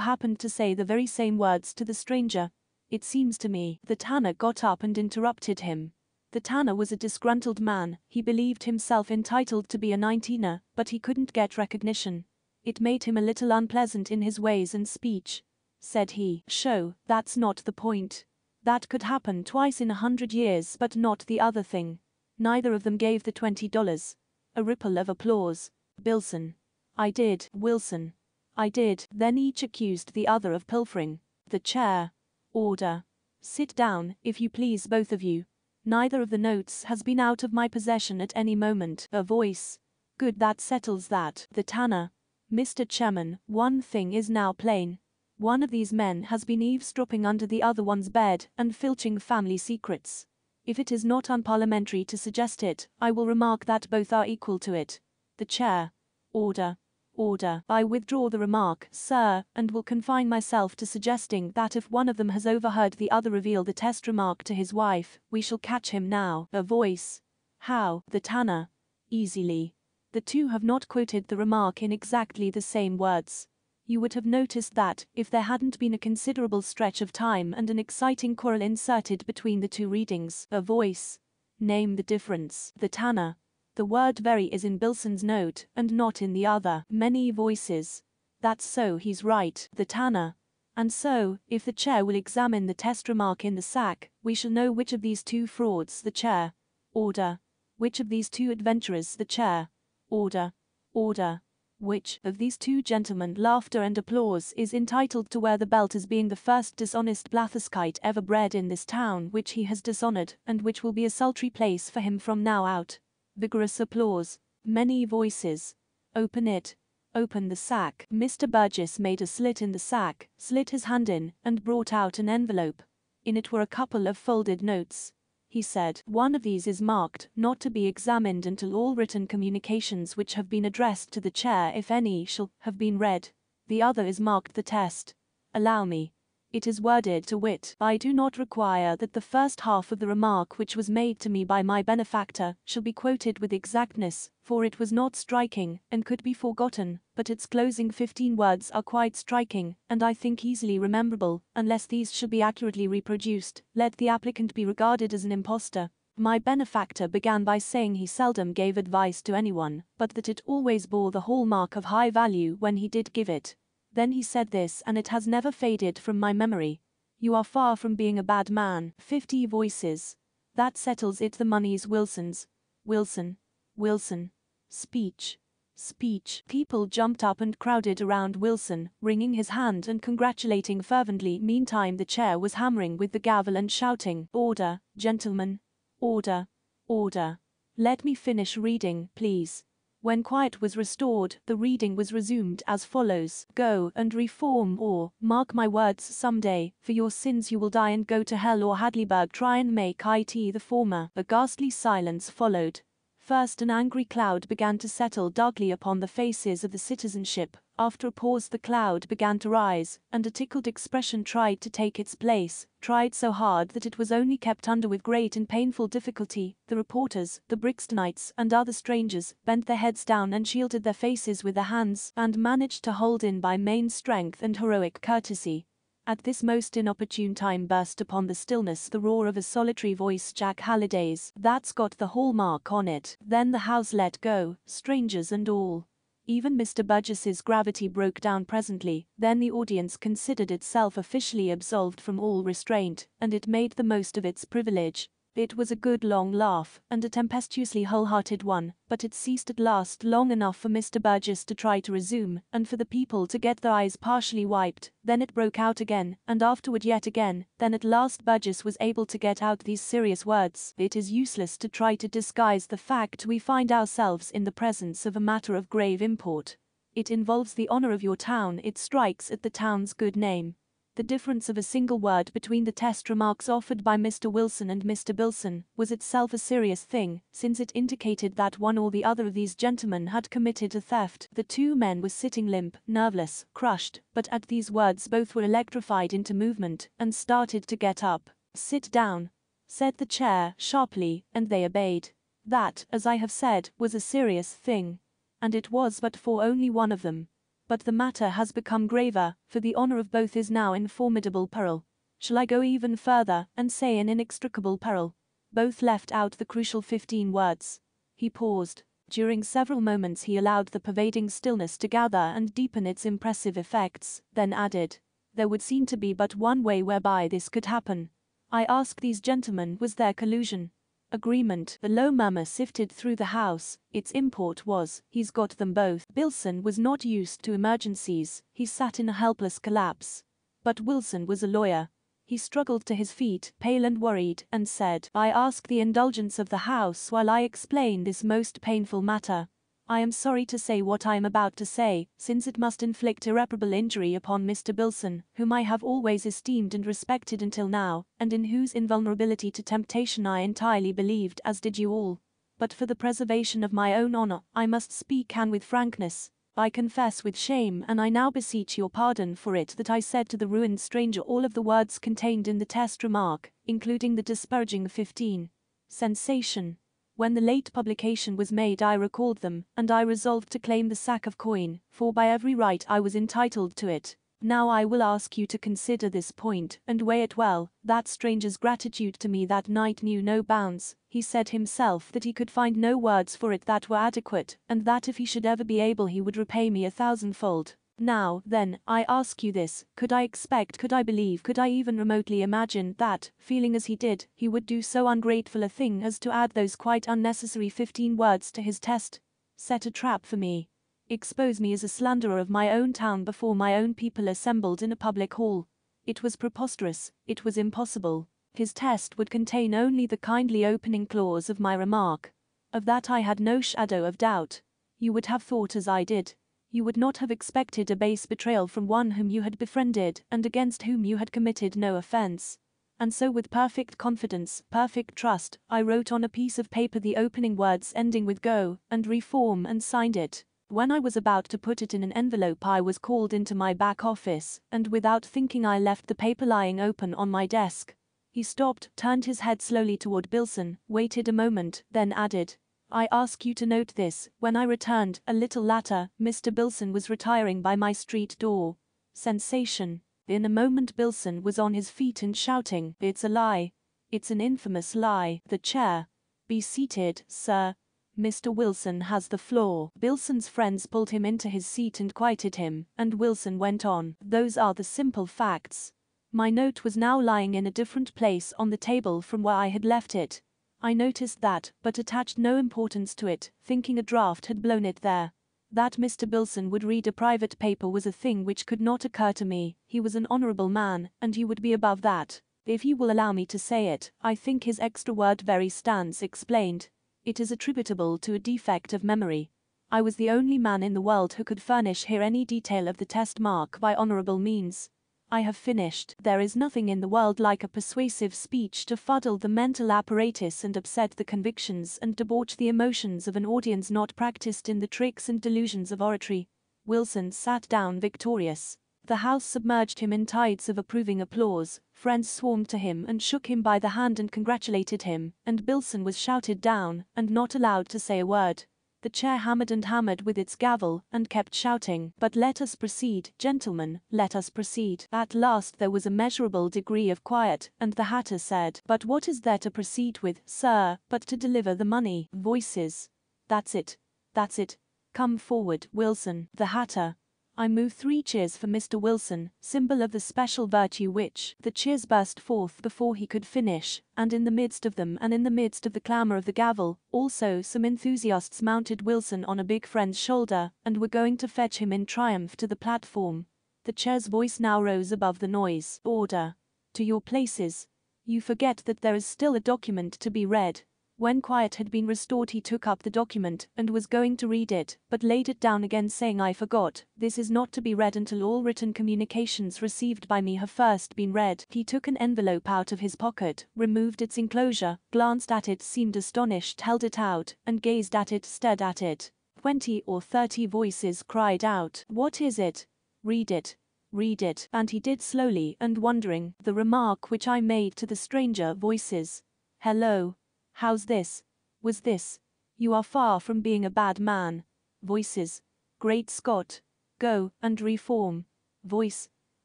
Speaker 1: happened to say the very same words to the stranger? It seems to me. The tanner got up and interrupted him. The tanner was a disgruntled man, he believed himself entitled to be a nineteener, but he couldn't get recognition. It made him a little unpleasant in his ways and speech. Said he, Show, that's not the point. That could happen twice in a hundred years, but not the other thing. Neither of them gave the twenty dollars. A ripple of applause. Bilson. I did, Wilson. I did. Then each accused the other of pilfering. The chair. Order. Sit down, if you please, both of you. Neither of the notes has been out of my possession at any moment. A voice. Good, that settles that. The tanner. Mr. Chairman, one thing is now plain. One of these men has been eavesdropping under the other one's bed and filching family secrets. If it is not unparliamentary to suggest it, I will remark that both are equal to it. The chair. Order. Order. I withdraw the remark, sir, and will confine myself to suggesting that if one of them has overheard the other reveal the test remark to his wife, we shall catch him now. A voice. How? The tanner. Easily. The two have not quoted the remark in exactly the same words. You would have noticed that, if there hadn't been a considerable stretch of time and an exciting quarrel inserted between the two readings, a voice. Name the difference. The tanner. The word very is in Bilson's note, and not in the other. Many voices. That's so, he's right, the tanner. And so, if the chair will examine the test remark in the sack, we shall know which of these two frauds the chair. Order. Which of these two adventurers the chair. Order. Order. Which of these two gentlemen laughter and applause is entitled to wear the belt as being the first dishonest blatherskite ever bred in this town which he has dishonored, and which will be a sultry place for him from now out. Vigorous applause. Many voices. Open it. Open the sack. Mr. Burgess made a slit in the sack, slid his hand in, and brought out an envelope. In it were a couple of folded notes. He said, One of these is marked, not to be examined until all written communications which have been addressed to the chair, if any, shall have been read. The other is marked the test. Allow me. It is worded to wit, I do not require that the first half of the remark which was made to me by my benefactor shall be quoted with exactness, for it was not striking, and could be forgotten, but its closing fifteen words are quite striking, and I think easily rememberable, unless these should be accurately reproduced, let the applicant be regarded as an impostor. My benefactor began by saying he seldom gave advice to anyone, but that it always bore the hall mark of high value when he did give it. Then he said this, and it has never faded from my memory. You are far from being a bad man. Fifty voices. That settles it. The money's Wilson's. Wilson. Wilson. Speech. Speech. People jumped up and crowded around Wilson, wringing his hand and congratulating fervently. Meantime, the chair was hammering with the gavel and shouting, Order, gentlemen. Order. Order. Let me finish reading, please. When quiet was restored, the reading was resumed as follows Go and reform, or, mark my words some day, for your sins you will die and go to hell or Hadleyburg. Try and make it the former. A ghastly silence followed. First, an angry cloud began to settle darkly upon the faces of the citizenship, after a pause the cloud began to rise, and a tickled expression tried to take its place, tried so hard that it was only kept under with great and painful difficulty. The reporters, the Brixtonites, and other strangers, bent their heads down and shielded their faces with their hands, and managed to hold in by main strength and heroic courtesy. At this most inopportune time burst upon the stillness the roar of a solitary voice Jack Halliday's, that's got the hallmark on it. Then the house let go, strangers and all. Even Mr. Burgess's gravity broke down presently, then the audience considered itself officially absolved from all restraint, and it made the most of its privilege. It was a good long laugh, and a tempestuously wholehearted one, but it ceased at last long enough for Mr. Burgess to try to resume, and for the people to get their eyes partially wiped, then it broke out again, and afterward yet again, then at last Burgess was able to get out these serious words. It is useless to try to disguise the fact we find ourselves in the presence of a matter of grave import. It involves the honor of your town, it strikes at the town's good name the difference of a single word between the test remarks offered by Mr. Wilson and Mr. Bilson was itself a serious thing, since it indicated that one or the other of these gentlemen had committed a theft. The two men were sitting limp, nerveless, crushed, but at these words both were electrified into movement and started to get up. Sit down, said the chair sharply, and they obeyed. That, as I have said, was a serious thing. And it was but for only one of them. But the matter has become graver, for the honor of both is now in formidable peril. Shall I go even further, and say in inextricable peril? Both left out the crucial fifteen words. He paused. During several moments he allowed the pervading stillness to gather and deepen its impressive effects, then added, There would seem to be but one way whereby this could happen. I ask these gentlemen, was there collusion? Agreement. The low murmur sifted through the house. Its import was, he's got them both. Bilson was not used to emergencies. He sat in a helpless collapse. But Wilson was a lawyer. He struggled to his feet, pale and worried, and said, I ask the indulgence of the House while I explain this most painful matter. I am sorry to say what I am about to say, since it must inflict irreparable injury upon Mr. Bilson, whom I have always esteemed and respected until now, and in whose invulnerability to temptation I entirely believed, as did you all. But for the preservation of my own honor, I must speak and with frankness. I confess with shame, and I now beseech your pardon for it, that I said to the ruined stranger all of the words contained in the test remark, including the disparaging fifteen. Sensation, when the late publication was made I recalled them, and I resolved to claim the sack of coin, for by every right I was entitled to it. Now I will ask you to consider this point, and weigh it well. That stranger's gratitude to me that night knew no bounds. He said himself that he could find no words for it that were adequate, and that if he should ever be able he would repay me a thousandfold. Now, then, I ask you this, could I expect, could I believe, could I even remotely imagine that, feeling as he did, he would do so ungrateful a thing as to add those quite unnecessary fifteen words to his test? Set a trap for me. Expose me as a slanderer of my own town before my own people assembled in a public hall. It was preposterous, it was impossible. His test would contain only the kindly opening clause of my remark. Of that I had no shadow of doubt. You would have thought as I did you would not have expected a base betrayal from one whom you had befriended and against whom you had committed no offense. And so with perfect confidence, perfect trust, I wrote on a piece of paper the opening words ending with go, and reform and signed it. When I was about to put it in an envelope I was called into my back office, and without thinking I left the paper lying open on my desk. He stopped, turned his head slowly toward Bilson, waited a moment, then added, I ask you to note this, when I returned, a little later, Mr. Bilson was retiring by my street door. Sensation. In a moment Bilson was on his feet and shouting, It's a lie. It's an infamous lie. The chair. Be seated, sir. Mr. Wilson has the floor. Bilson's friends pulled him into his seat and quieted him, and Wilson went on. Those are the simple facts. My note was now lying in a different place on the table from where I had left it. I noticed that, but attached no importance to it, thinking a draft had blown it there. That Mr. Bilson would read a private paper was a thing which could not occur to me. He was an honourable man, and you would be above that. If you will allow me to say it, I think his extra word very stands explained. It is attributable to a defect of memory. I was the only man in the world who could furnish here any detail of the test mark by honourable means. I have finished. There is nothing in the world like a persuasive speech to fuddle the mental apparatus and upset the convictions and debauch the emotions of an audience not practiced in the tricks and delusions of oratory. Wilson sat down victorious. The house submerged him in tides of approving applause, friends swarmed to him and shook him by the hand and congratulated him, and Bilson was shouted down, and not allowed to say a word. The chair hammered and hammered with its gavel, and kept shouting, But let us proceed, gentlemen, let us proceed. At last there was a measurable degree of quiet, and the hatter said, But what is there to proceed with, sir, but to deliver the money? Voices. That's it. That's it. Come forward, Wilson. The hatter. I move three cheers for Mr. Wilson, symbol of the special virtue which, the cheers burst forth before he could finish, and in the midst of them and in the midst of the clamour of the gavel, also some enthusiasts mounted Wilson on a big friend's shoulder, and were going to fetch him in triumph to the platform. The chair's voice now rose above the noise. Order. To your places. You forget that there is still a document to be read. When quiet had been restored he took up the document and was going to read it, but laid it down again saying I forgot, this is not to be read until all written communications received by me have first been read. He took an envelope out of his pocket, removed its enclosure, glanced at it seemed astonished, held it out, and gazed at it, stared at it. Twenty or thirty voices cried out, What is it? Read it. Read it. And he did slowly and wondering, the remark which I made to the stranger voices. Hello. How's this? Was this? You are far from being a bad man. Voices. Great Scott. Go and reform. Voice.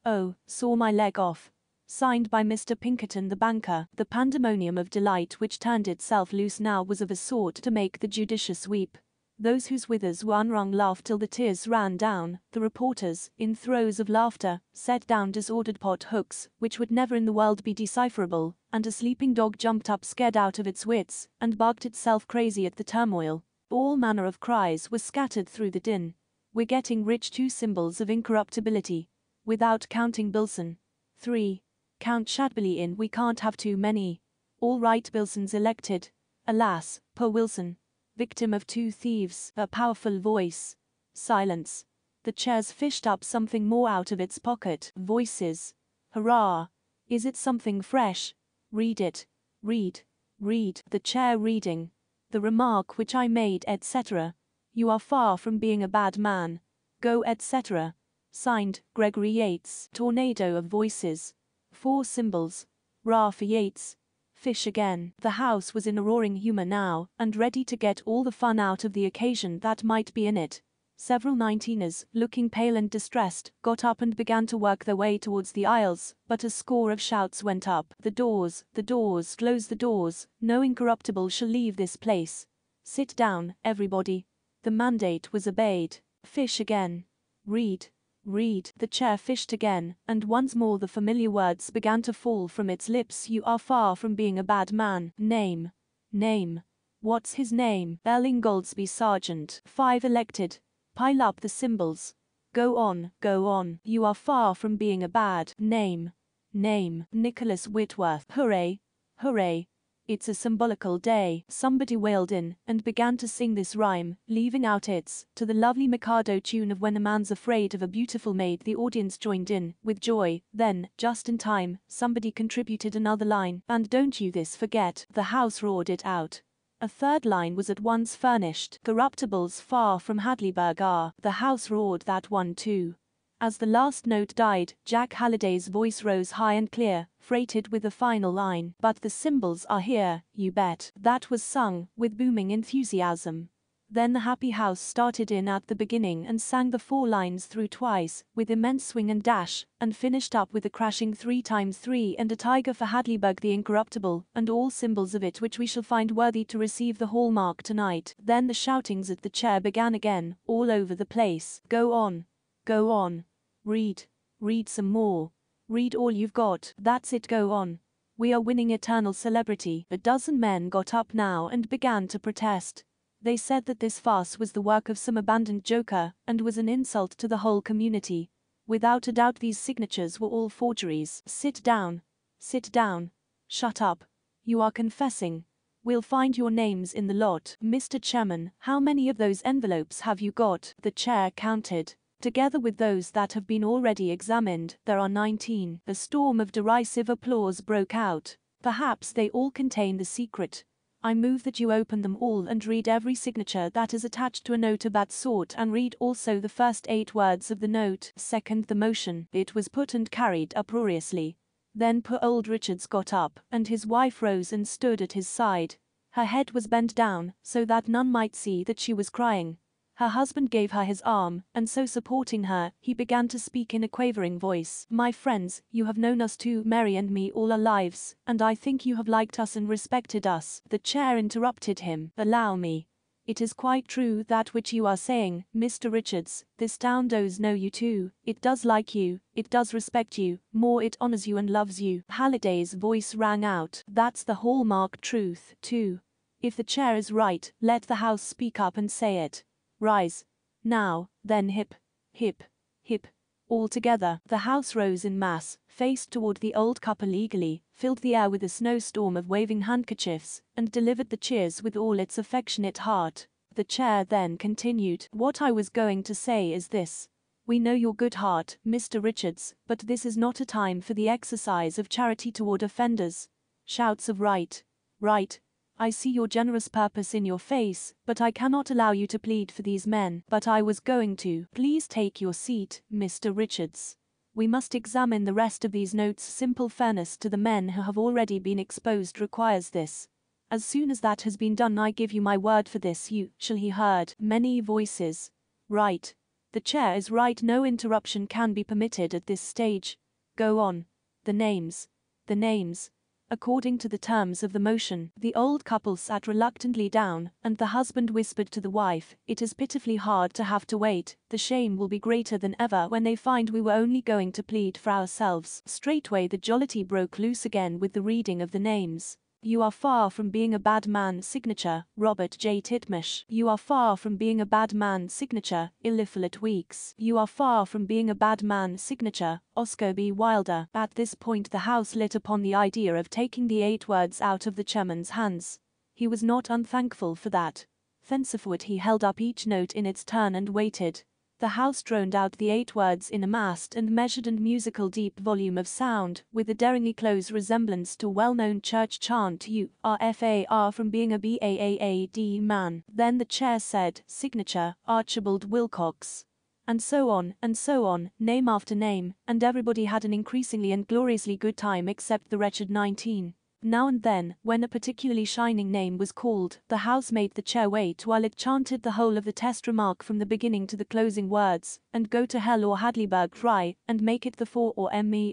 Speaker 1: Oh, saw my leg off. Signed by Mr. Pinkerton the banker. The pandemonium of delight which turned itself loose now was of a sort to make the judicious weep. Those whose withers were unwrung laughed till the tears ran down. The reporters, in throes of laughter, set down disordered pot hooks, which would never in the world be decipherable, and a sleeping dog jumped up scared out of its wits, and barked itself crazy at the turmoil. All manner of cries were scattered through the din. We're getting rich two symbols of incorruptibility. Without counting Billson. 3. Count Shadbelly in we can't have too many. All right Billson's elected. Alas, poor Wilson victim of two thieves, a powerful voice. Silence. The chair's fished up something more out of its pocket. Voices. Hurrah! Is it something fresh? Read it. Read. Read. The chair reading. The remark which I made, etc. You are far from being a bad man. Go, etc. Signed, Gregory Yates. Tornado of voices. Four symbols. Ra for Yates fish again. The house was in a roaring humour now, and ready to get all the fun out of the occasion that might be in it. Several nineteeners, looking pale and distressed, got up and began to work their way towards the aisles, but a score of shouts went up. The doors, the doors, close the doors, no incorruptible shall leave this place. Sit down, everybody. The mandate was obeyed. Fish again. Read. Read. The chair fished again, and once more the familiar words began to fall from its lips. You are far from being a bad man. Name. Name. What's his name? L. Ingoldsby Sargent. Five elected. Pile up the symbols. Go on, go on. You are far from being a bad name. Name. Nicholas Whitworth. Hooray. Hooray. It's a symbolical day. Somebody wailed in and began to sing this rhyme, leaving out its, to the lovely Mikado tune of When a Man's Afraid of a Beautiful Maid. The audience joined in, with joy. Then, just in time, somebody contributed another line, and don't you this forget, the house roared it out. A third line was at once furnished. Corruptibles far from Hadleyburg are. The house roared that one too. As the last note died, Jack Halliday's voice rose high and clear, freighted with the final line. But the symbols are here, you bet. That was sung, with booming enthusiasm. Then the happy house started in at the beginning and sang the four lines through twice, with immense swing and dash, and finished up with a crashing three times three and a tiger for Hadleyburg the Incorruptible, and all symbols of it which we shall find worthy to receive the hallmark tonight. Then the shoutings at the chair began again, all over the place. Go on. Go on. Read. Read some more. Read all you've got. That's it, go on. We are winning eternal celebrity. A dozen men got up now and began to protest. They said that this farce was the work of some abandoned joker and was an insult to the whole community. Without a doubt, these signatures were all forgeries. Sit down. Sit down. Shut up. You are confessing. We'll find your names in the lot. Mr. Chairman, how many of those envelopes have you got? The chair counted. Together with those that have been already examined, there are 19. A storm of derisive applause broke out. Perhaps they all contain the secret. I move that you open them all and read every signature that is attached to a note of that sort and read also the first eight words of the note. Second the motion. It was put and carried uproariously. Then poor old Richards got up, and his wife rose and stood at his side. Her head was bent down, so that none might see that she was crying. Her husband gave her his arm, and so supporting her, he began to speak in a quavering voice. My friends, you have known us too, Mary and me, all our lives, and I think you have liked us and respected us. The chair interrupted him. Allow me. It is quite true that which you are saying, Mr. Richards, this town does know you too, it does like you, it does respect you, more it honors you and loves you. Halliday's voice rang out, that's the hallmark truth, too. If the chair is right, let the house speak up and say it. Rise. Now, then hip, hip, hip. All together, the house rose in mass, faced toward the old couple eagerly, filled the air with a snowstorm of waving handkerchiefs, and delivered the cheers with all its affectionate heart. The chair then continued, What I was going to say is this. We know your good heart, Mr. Richards, but this is not a time for the exercise of charity toward offenders. Shouts of right, right, I see your generous purpose in your face, but I cannot allow you to plead for these men. But I was going to. Please take your seat, Mr. Richards. We must examine the rest of these notes. Simple fairness to the men who have already been exposed requires this. As soon as that has been done, I give you my word for this. You shall he heard many voices. Right. The chair is right. No interruption can be permitted at this stage. Go on. The names. The names. According to the terms of the motion, the old couple sat reluctantly down, and the husband whispered to the wife, It is pitifully hard to have to wait, the shame will be greater than ever when they find we were only going to plead for ourselves. Straightway the jollity broke loose again with the reading of the names. You are far from being a bad man signature, Robert J. Titmarsh. You are far from being a bad man signature, Eliphalet Weeks. You are far from being a bad man signature, Oscar B. Wilder. At this point the House lit upon the idea of taking the eight words out of the chairman's hands. He was not unthankful for that. Thenceforward he held up each note in its turn and waited. The house droned out the eight words in a massed and measured and musical deep volume of sound, with a daringly close resemblance to well-known church chant you are far from being a BAAAD man. Then the chair said, signature, Archibald Wilcox. And so on, and so on, name after name, and everybody had an increasingly and gloriously good time except the wretched nineteen. Now and then, when a particularly shining name was called, the house made the chair wait while it chanted the whole of the test remark from the beginning to the closing words, and go to hell or Hadleyburg fry, and make it the 4 or mer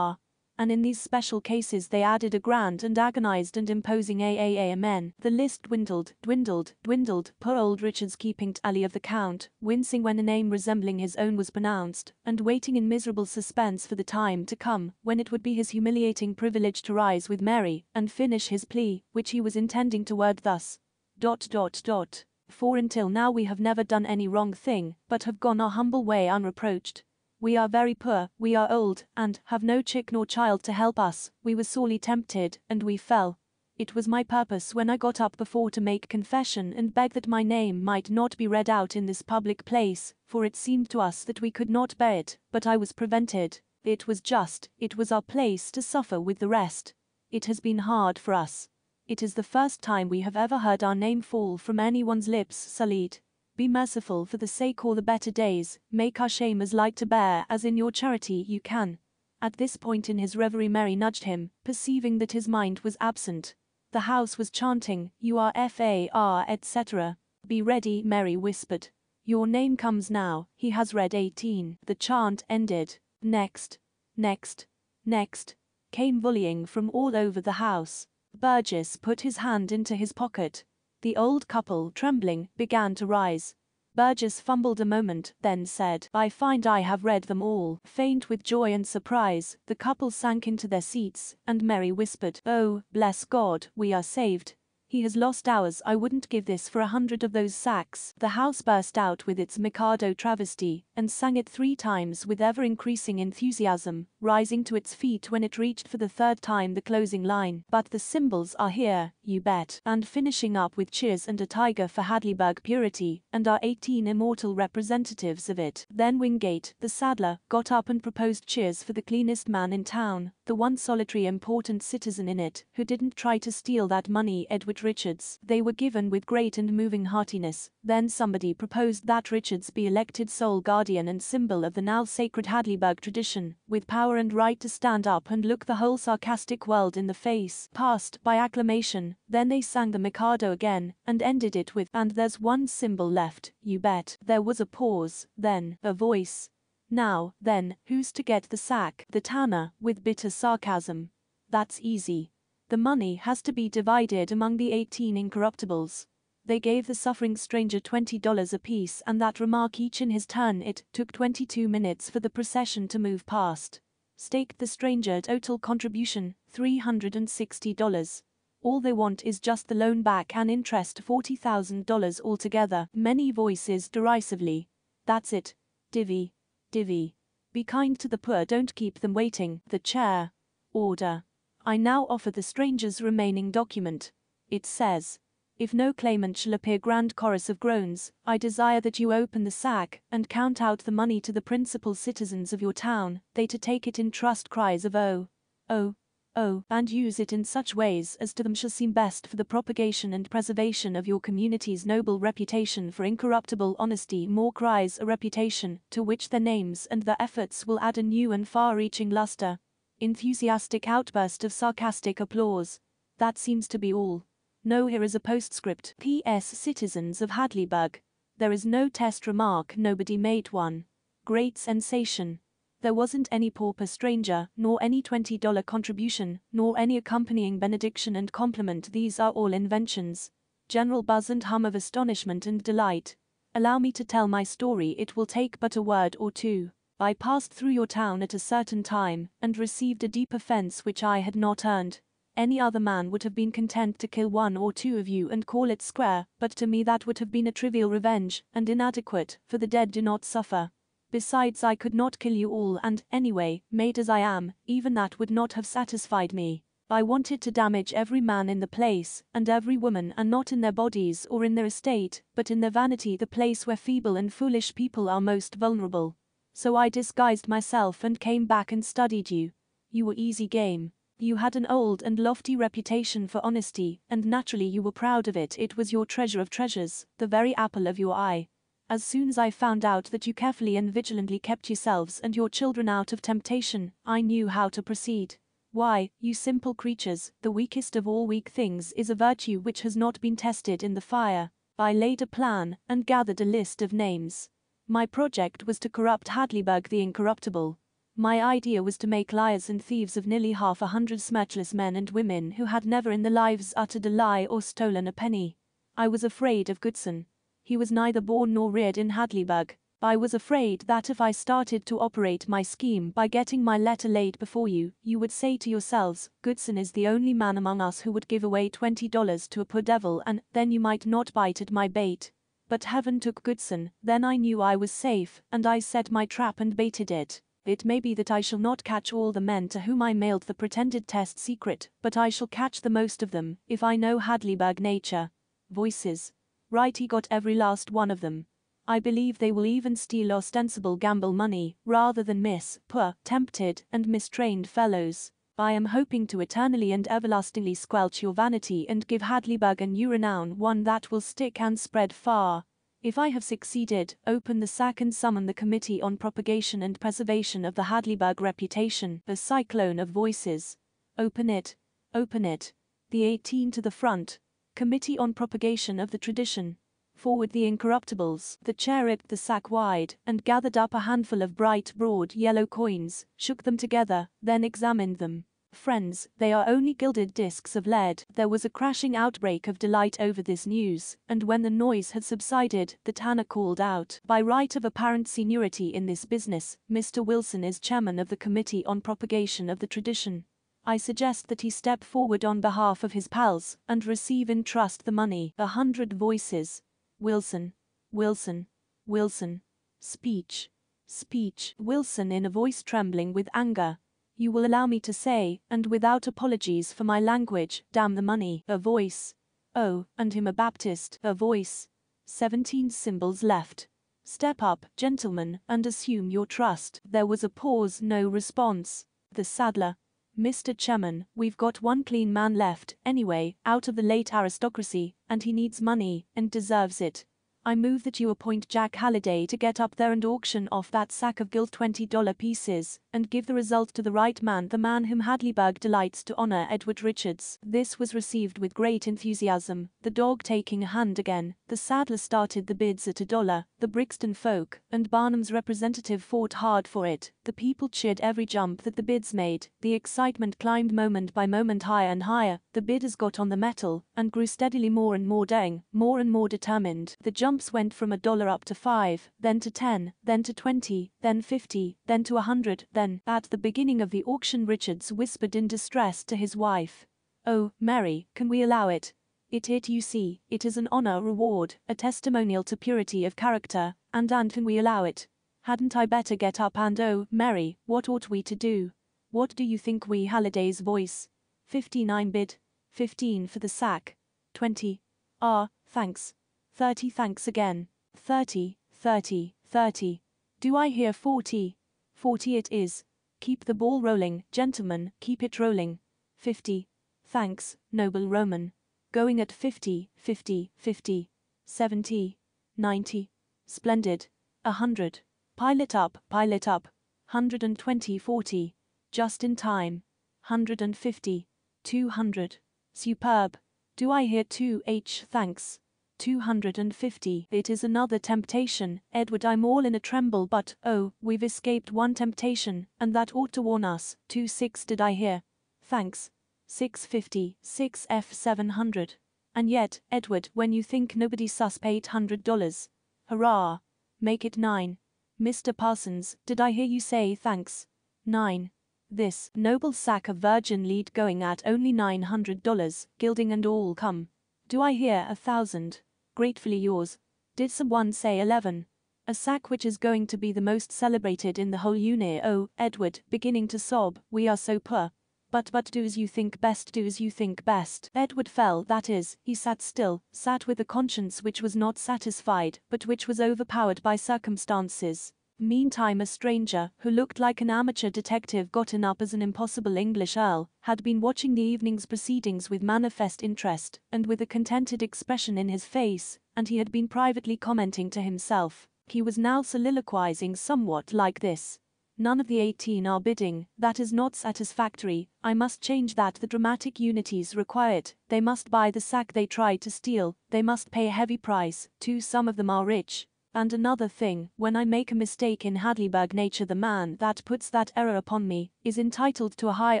Speaker 1: and in these special cases they added a grand and agonized and imposing AAA amen. The list dwindled, dwindled, dwindled, poor old Richard's keeping tally of the count, wincing when a name resembling his own was pronounced, and waiting in miserable suspense for the time to come when it would be his humiliating privilege to rise with Mary and finish his plea, which he was intending to word thus. Dot dot dot. For until now we have never done any wrong thing, but have gone our humble way unreproached. We are very poor, we are old, and have no chick nor child to help us. We were sorely tempted, and we fell. It was my purpose when I got up before to make confession and beg that my name might not be read out in this public place, for it seemed to us that we could not bear it, but I was prevented. It was just, it was our place to suffer with the rest. It has been hard for us. It is the first time we have ever heard our name fall from anyone's lips sullied. Be merciful for the sake or the better days, make our shame as light to bear as in your charity you can. At this point in his reverie Mary nudged him, perceiving that his mind was absent. The house was chanting, You are F.A.R. etc. Be ready, Mary whispered. Your name comes now, he has read 18. The chant ended. Next, next, next, came volleying from all over the house. Burgess put his hand into his pocket, the old couple, trembling, began to rise. Burgess fumbled a moment, then said, I find I have read them all. Faint with joy and surprise, the couple sank into their seats, and Mary whispered, Oh, bless God, we are saved. He has lost ours. I wouldn't give this for a hundred of those sacks. The house burst out with its Mikado travesty, and sang it three times with ever increasing enthusiasm, rising to its feet when it reached for the third time the closing line. But the symbols are here, you bet. And finishing up with cheers and a tiger for Hadleyburg purity, and our 18 immortal representatives of it. Then Wingate, the saddler, got up and proposed cheers for the cleanest man in town, the one solitary important citizen in it, who didn't try to steal that money Edward Richards. They were given with great and moving heartiness. Then somebody proposed that Richards be elected sole guardian and symbol of the now sacred Hadleyburg tradition, with power and right to stand up and look the whole sarcastic world in the face. Passed by acclamation. Then they sang the Mikado again, and ended it with, and there's one symbol left, you bet. There was a pause, then, a voice. Now, then, who's to get the sack? The tanner, with bitter sarcasm. That's easy. The money has to be divided among the 18 incorruptibles. They gave the suffering stranger $20 apiece and that remark each in his turn. It took 22 minutes for the procession to move past. Staked the stranger total contribution, $360. All they want is just the loan back and interest $40,000 altogether. Many voices derisively. That's it. Divvy. Divvy. Be kind to the poor, don't keep them waiting. The chair. Order. I now offer the stranger's remaining document. It says, if no claimant shall appear grand chorus of groans, I desire that you open the sack, and count out the money to the principal citizens of your town, they to take it in trust cries of oh, oh, oh, and use it in such ways as to them shall seem best for the propagation and preservation of your community's noble reputation for incorruptible honesty more cries a reputation, to which their names and their efforts will add a new and far-reaching luster. Enthusiastic outburst of sarcastic applause. That seems to be all. No, here is a postscript. P.S. Citizens of Hadleyburg. There is no test remark, nobody made one. Great sensation. There wasn't any pauper stranger, nor any $20 contribution, nor any accompanying benediction and compliment. These are all inventions. General buzz and hum of astonishment and delight. Allow me to tell my story, it will take but a word or two. I passed through your town at a certain time, and received a deep offence which I had not earned. Any other man would have been content to kill one or two of you and call it square, but to me that would have been a trivial revenge, and inadequate, for the dead do not suffer. Besides, I could not kill you all, and, anyway, made as I am, even that would not have satisfied me. I wanted to damage every man in the place, and every woman, and not in their bodies or in their estate, but in their vanity, the place where feeble and foolish people are most vulnerable. So I disguised myself and came back and studied you. You were easy game. You had an old and lofty reputation for honesty, and naturally you were proud of it. It was your treasure of treasures, the very apple of your eye. As soon as I found out that you carefully and vigilantly kept yourselves and your children out of temptation, I knew how to proceed. Why, you simple creatures, the weakest of all weak things is a virtue which has not been tested in the fire. I laid a plan and gathered a list of names. My project was to corrupt Hadleyburg the Incorruptible, my idea was to make liars and thieves of nearly half a hundred smirchless men and women who had never in their lives uttered a lie or stolen a penny. I was afraid of Goodson. He was neither born nor reared in Hadleyburg. I was afraid that if I started to operate my scheme by getting my letter laid before you, you would say to yourselves, Goodson is the only man among us who would give away $20 to a poor devil and then you might not bite at my bait. But heaven took Goodson, then I knew I was safe, and I set my trap and baited it. It may be that I shall not catch all the men to whom I mailed the pretended test secret, but I shall catch the most of them, if I know Hadleyburg nature. Voices. Right, he got every last one of them. I believe they will even steal ostensible gamble money, rather than miss poor, tempted, and mistrained fellows. I am hoping to eternally and everlastingly squelch your vanity and give Hadleyburg a new renown, one that will stick and spread far. If I have succeeded, open the sack and summon the Committee on Propagation and Preservation of the Hadleyburg Reputation, the cyclone of voices. Open it. Open it. The 18 to the front. Committee on Propagation of the Tradition. Forward the incorruptibles. The chair ripped the sack wide, and gathered up a handful of bright, broad, yellow coins, shook them together, then examined them. Friends, they are only gilded discs of lead. There was a crashing outbreak of delight over this news, and when the noise had subsided, the tanner called out, By right of apparent seniority in this business, Mr. Wilson is chairman of the Committee on Propagation of the Tradition. I suggest that he step forward on behalf of his pals and receive in trust the money. A hundred voices. Wilson. Wilson. Wilson. Speech. Speech. Wilson in a voice trembling with anger you will allow me to say, and without apologies for my language, damn the money, a voice. Oh, and him a Baptist, a voice. Seventeen symbols left. Step up, gentlemen, and assume your trust. There was a pause, no response. The saddler. Mr. Chairman, we've got one clean man left, anyway, out of the late aristocracy, and he needs money, and deserves it. I move that you appoint Jack Halliday to get up there and auction off that sack of gilt $20 pieces, and give the result to the right man, the man whom Hadleyburg delights to honor, Edward Richards. This was received with great enthusiasm, the dog taking a hand again. The saddler started the bids at a dollar, the Brixton folk and Barnum's representative fought hard for it. The people cheered every jump that the bids made. The excitement climbed moment by moment higher and higher. The bidders got on the mettle and grew steadily more and more daring, more and more determined. The jumps went from a dollar up to five, then to ten, then to twenty, then fifty, then to a hundred, then, at the beginning of the auction Richards whispered in distress to his wife. Oh, Mary, can we allow it? It it you see, it is an honor reward, a testimonial to purity of character, and and can we allow it? Hadn't I better get up and oh, Mary, what ought we to do? What do you think we Halliday's voice? Fifty-nine bid. Fifteen for the sack. Twenty. Ah, thanks. Thirty thanks again. Thirty, thirty, thirty. Do I hear forty? Forty it is. Keep the ball rolling, gentlemen, keep it rolling. Fifty. Thanks, noble Roman going at 50, 50, 50, 70, 90. Splendid. A hundred. Pile it up, pile it up. 120, 40. Just in time. 150. 200. Superb. Do I hear 2H thanks? 250. It is another temptation, Edward. I'm all in a tremble, but oh, we've escaped one temptation, and that ought to warn us. 2 6 did I hear? Thanks. 650, 6F 700. And yet, Edward, when you think nobody sus $800. Hurrah! Make it 9. Mr. Parsons, did I hear you say thanks? 9. This noble sack of virgin lead going at only $900, gilding and all come. Do I hear a thousand? Gratefully yours. Did someone say 11? A sack which is going to be the most celebrated in the whole uni. Oh, Edward, beginning to sob, we are so poor. But but do as you think best, do as you think best. Edward fell, that is, he sat still, sat with a conscience which was not satisfied, but which was overpowered by circumstances. Meantime a stranger, who looked like an amateur detective gotten up as an impossible English earl, had been watching the evening's proceedings with manifest interest, and with a contented expression in his face, and he had been privately commenting to himself. He was now soliloquizing somewhat like this. None of the 18 are bidding, that is not satisfactory, I must change that the dramatic unities require it, they must buy the sack they tried to steal, they must pay a heavy price, too some of them are rich. And another thing, when I make a mistake in Hadleyburg nature the man that puts that error upon me, is entitled to a high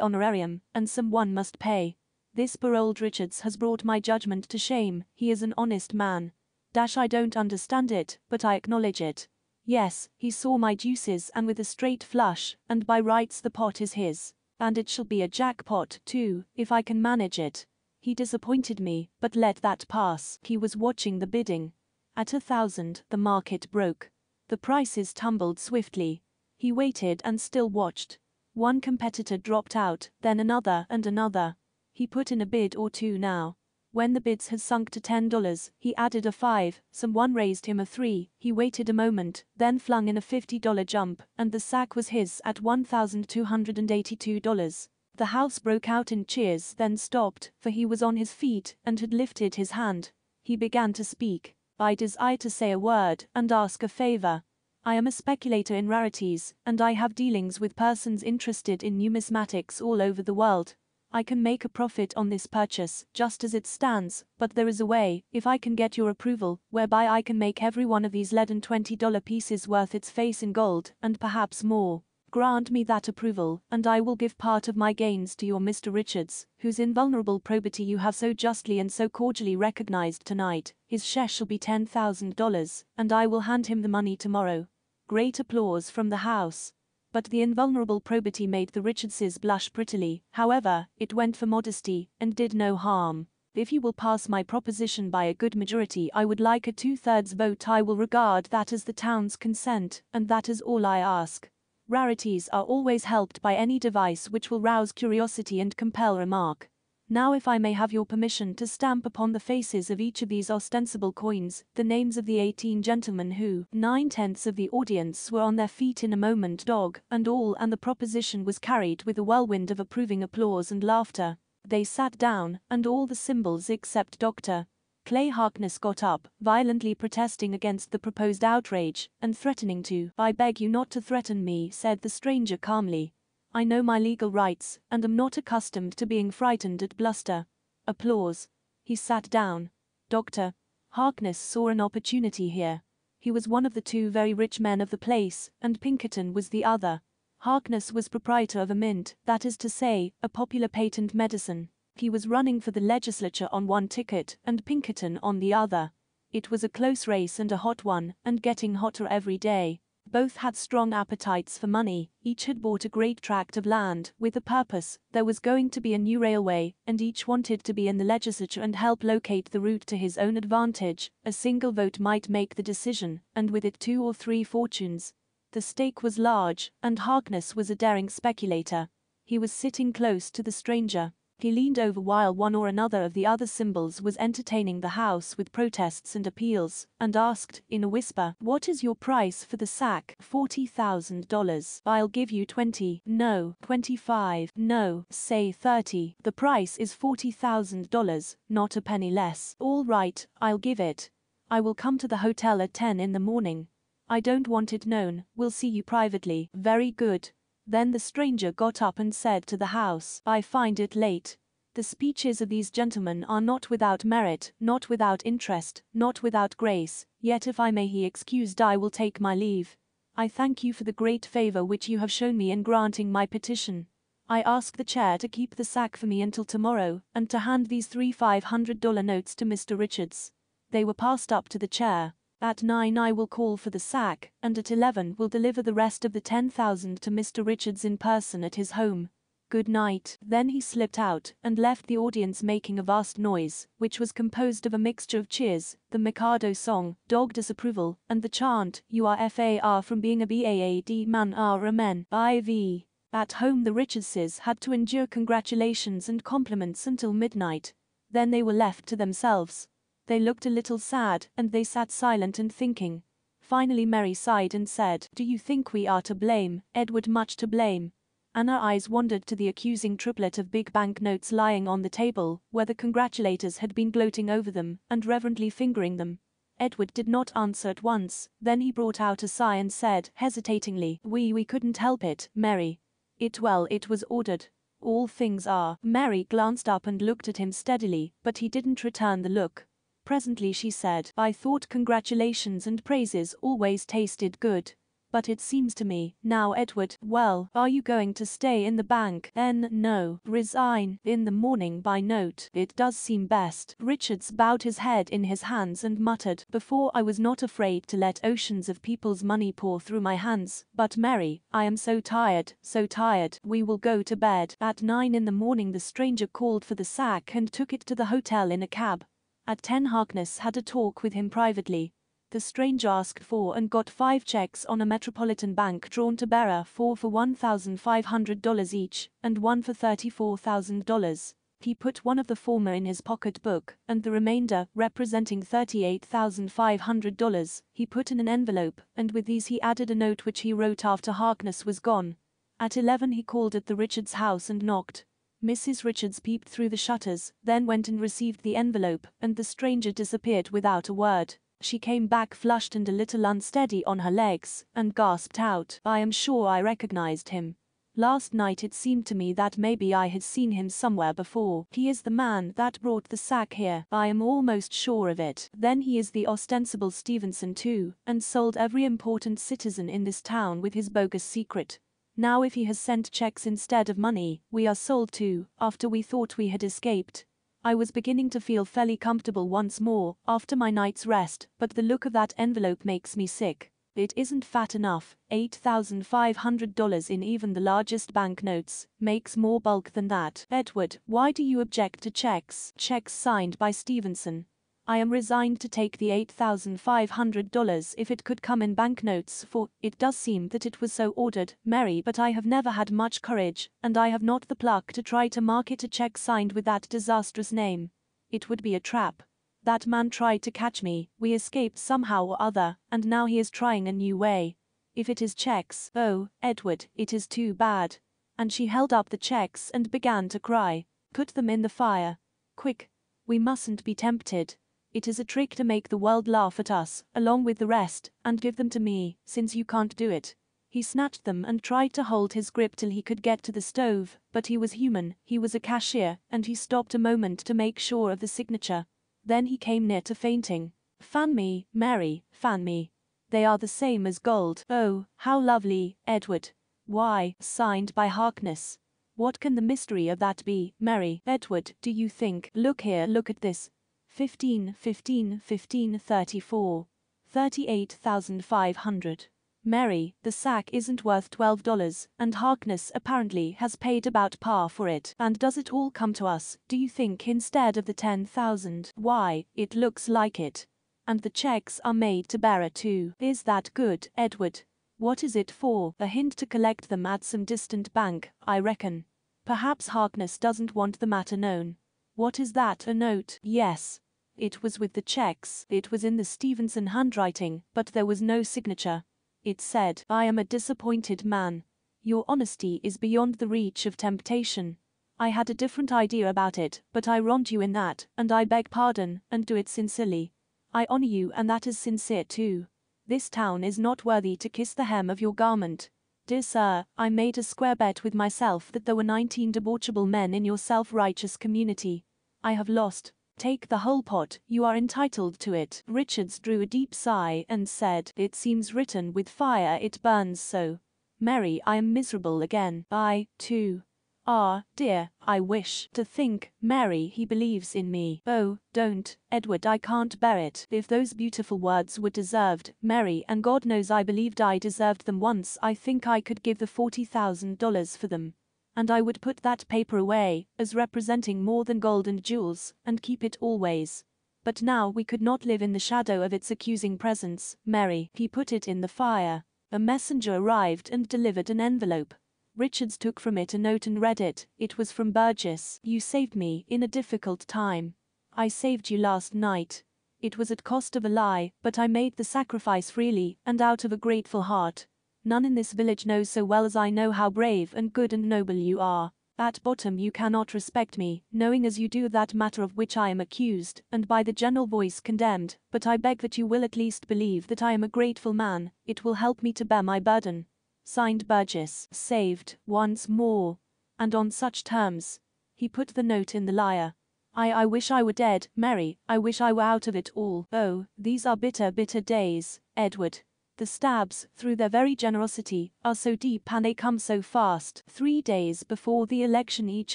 Speaker 1: honorarium, and some one must pay. This poor old Richards has brought my judgment to shame, he is an honest man. Dash I don't understand it, but I acknowledge it. Yes, he saw my juices and with a straight flush, and by rights the pot is his. And it shall be a jackpot, too, if I can manage it. He disappointed me, but let that pass. He was watching the bidding. At a thousand, the market broke. The prices tumbled swiftly. He waited and still watched. One competitor dropped out, then another and another. He put in a bid or two now. When the bids had sunk to $10, he added a 5, someone raised him a 3, he waited a moment, then flung in a $50 jump, and the sack was his at $1,282. The house broke out in cheers, then stopped, for he was on his feet and had lifted his hand. He began to speak. I desire to say a word and ask a favor. I am a speculator in rarities, and I have dealings with persons interested in numismatics all over the world. I can make a profit on this purchase, just as it stands, but there is a way, if I can get your approval, whereby I can make every one of these leaden $20 pieces worth its face in gold, and perhaps more. Grant me that approval, and I will give part of my gains to your Mr. Richards, whose invulnerable probity you have so justly and so cordially recognized tonight. His share shall be $10,000, and I will hand him the money tomorrow. Great applause from the house but the invulnerable probity made the Richardses blush prettily, however, it went for modesty, and did no harm. If you will pass my proposition by a good majority I would like a two-thirds vote I will regard that as the town's consent, and that is all I ask. Rarities are always helped by any device which will rouse curiosity and compel remark. Now if I may have your permission to stamp upon the faces of each of these ostensible coins, the names of the eighteen gentlemen who, nine-tenths of the audience were on their feet in a moment dog, and all and the proposition was carried with a whirlwind of approving applause and laughter. They sat down, and all the symbols except Dr. Clay Harkness got up, violently protesting against the proposed outrage, and threatening to. I beg you not to threaten me, said the stranger calmly. I know my legal rights, and am not accustomed to being frightened at bluster. Applause. He sat down. Doctor. Harkness saw an opportunity here. He was one of the two very rich men of the place, and Pinkerton was the other. Harkness was proprietor of a mint, that is to say, a popular patent medicine. He was running for the legislature on one ticket and Pinkerton on the other. It was a close race and a hot one, and getting hotter every day. Both had strong appetites for money, each had bought a great tract of land, with a purpose, there was going to be a new railway, and each wanted to be in the legislature and help locate the route to his own advantage. A single vote might make the decision, and with it two or three fortunes. The stake was large, and Harkness was a daring speculator. He was sitting close to the stranger. He leaned over while one or another of the other symbols was entertaining the house with protests and appeals, and asked, in a whisper, What is your price for the sack? Forty thousand dollars. I'll give you twenty. No. Twenty-five. No. Say thirty. The price is forty thousand dollars, not a penny less. All right, I'll give it. I will come to the hotel at ten in the morning. I don't want it known, we'll see you privately. Very good. Then the stranger got up and said to the house, I find it late. The speeches of these gentlemen are not without merit, not without interest, not without grace, yet if I may he excused I will take my leave. I thank you for the great favour which you have shown me in granting my petition. I ask the chair to keep the sack for me until tomorrow, and to hand these three five hundred dollar notes to Mr. Richards. They were passed up to the chair. At 9 I will call for the sack, and at 11 will deliver the rest of the 10,000 to Mr. Richards in person at his home. Good night. Then he slipped out and left the audience making a vast noise, which was composed of a mixture of cheers, the Mikado song, dog disapproval, and the chant, You are FAR from being a BAAD man are a men, IV. At home the Richardses had to endure congratulations and compliments until midnight. Then they were left to themselves. They looked a little sad, and they sat silent and thinking. Finally Mary sighed and said, Do you think we are to blame, Edward much to blame? Anna's eyes wandered to the accusing triplet of big bank notes lying on the table, where the congratulators had been gloating over them, and reverently fingering them. Edward did not answer at once, then he brought out a sigh and said, hesitatingly, We, we couldn't help it, Mary. It well, it was ordered. All things are. Mary glanced up and looked at him steadily, but he didn't return the look. Presently she said, I thought congratulations and praises always tasted good. But it seems to me, now Edward, well, are you going to stay in the bank? N no, resign, in the morning by note, it does seem best. Richards bowed his head in his hands and muttered, before I was not afraid to let oceans of people's money pour through my hands, but Mary, I am so tired, so tired, we will go to bed. At nine in the morning the stranger called for the sack and took it to the hotel in a cab. At 10 Harkness had a talk with him privately. The stranger asked for and got five checks on a Metropolitan Bank drawn to bearer four for $1,500 each, and one for $34,000. He put one of the former in his pocket book, and the remainder, representing $38,500, he put in an envelope, and with these he added a note which he wrote after Harkness was gone. At 11 he called at the Richards house and knocked. Mrs. Richards peeped through the shutters, then went and received the envelope, and the stranger disappeared without a word. She came back flushed and a little unsteady on her legs, and gasped out, I am sure I recognized him. Last night it seemed to me that maybe I had seen him somewhere before. He is the man that brought the sack here. I am almost sure of it. Then he is the ostensible Stephenson too, and sold every important citizen in this town with his bogus secret. Now if he has sent checks instead of money, we are sold too, after we thought we had escaped. I was beginning to feel fairly comfortable once more, after my night's rest, but the look of that envelope makes me sick. It isn't fat enough, $8,500 in even the largest banknotes, makes more bulk than that. Edward, why do you object to checks? Checks signed by Stephenson, I am resigned to take the $8,500 if it could come in banknotes, for it does seem that it was so ordered, Mary, but I have never had much courage, and I have not the pluck to try to market a check signed with that disastrous name. It would be a trap. That man tried to catch me, we escaped somehow or other, and now he is trying a new way. If it is checks, oh, Edward, it is too bad. And she held up the checks and began to cry. Put them in the fire. Quick. We mustn't be tempted. It is a trick to make the world laugh at us, along with the rest, and give them to me, since you can't do it. He snatched them and tried to hold his grip till he could get to the stove, but he was human, he was a cashier, and he stopped a moment to make sure of the signature. Then he came near to fainting. Fan me, Mary, fan me. They are the same as gold. Oh, how lovely, Edward. Why, signed by Harkness. What can the mystery of that be, Mary? Edward, do you think? Look here, look at this. 15, 15, 15, 34. 38,500. Mary, the sack isn't worth $12, and Harkness apparently has paid about par for it. And does it all come to us, do you think, instead of the 10,000? Why, it looks like it. And the checks are made to bearer too. Is that good, Edward? What is it for? A hint to collect them at some distant bank, I reckon. Perhaps Harkness doesn't want the matter known. What is that, a note? Yes. It was with the checks, it was in the Stephenson handwriting, but there was no signature. It said, I am a disappointed man. Your honesty is beyond the reach of temptation. I had a different idea about it, but I wronged you in that, and I beg pardon, and do it sincerely. I honor you, and that is sincere too. This town is not worthy to kiss the hem of your garment. Dear sir, I made a square bet with myself that there were 19 debauchable men in your self righteous community. I have lost. Take the whole pot, you are entitled to it. Richards drew a deep sigh and said, It seems written with fire it burns so. Mary, I am miserable again. I, too. Ah, dear, I wish to think, Mary, he believes in me. Oh, don't, Edward, I can't bear it. If those beautiful words were deserved, Mary, and God knows I believed I deserved them once, I think I could give the $40,000 for them and I would put that paper away, as representing more than gold and jewels, and keep it always. But now we could not live in the shadow of its accusing presence, Mary. He put it in the fire. A messenger arrived and delivered an envelope. Richards took from it a note and read it. It was from Burgess. You saved me in a difficult time. I saved you last night. It was at cost of a lie, but I made the sacrifice freely and out of a grateful heart. None in this village knows so well as I know how brave and good and noble you are. At bottom you cannot respect me, knowing as you do that matter of which I am accused, and by the general voice condemned, but I beg that you will at least believe that I am a grateful man, it will help me to bear my burden. Signed Burgess, saved, once more. And on such terms. He put the note in the lyre. I, I wish I were dead, Mary, I wish I were out of it all. Oh, these are bitter, bitter days, Edward. The stabs, through their very generosity, are so deep and they come so fast. Three days before the election each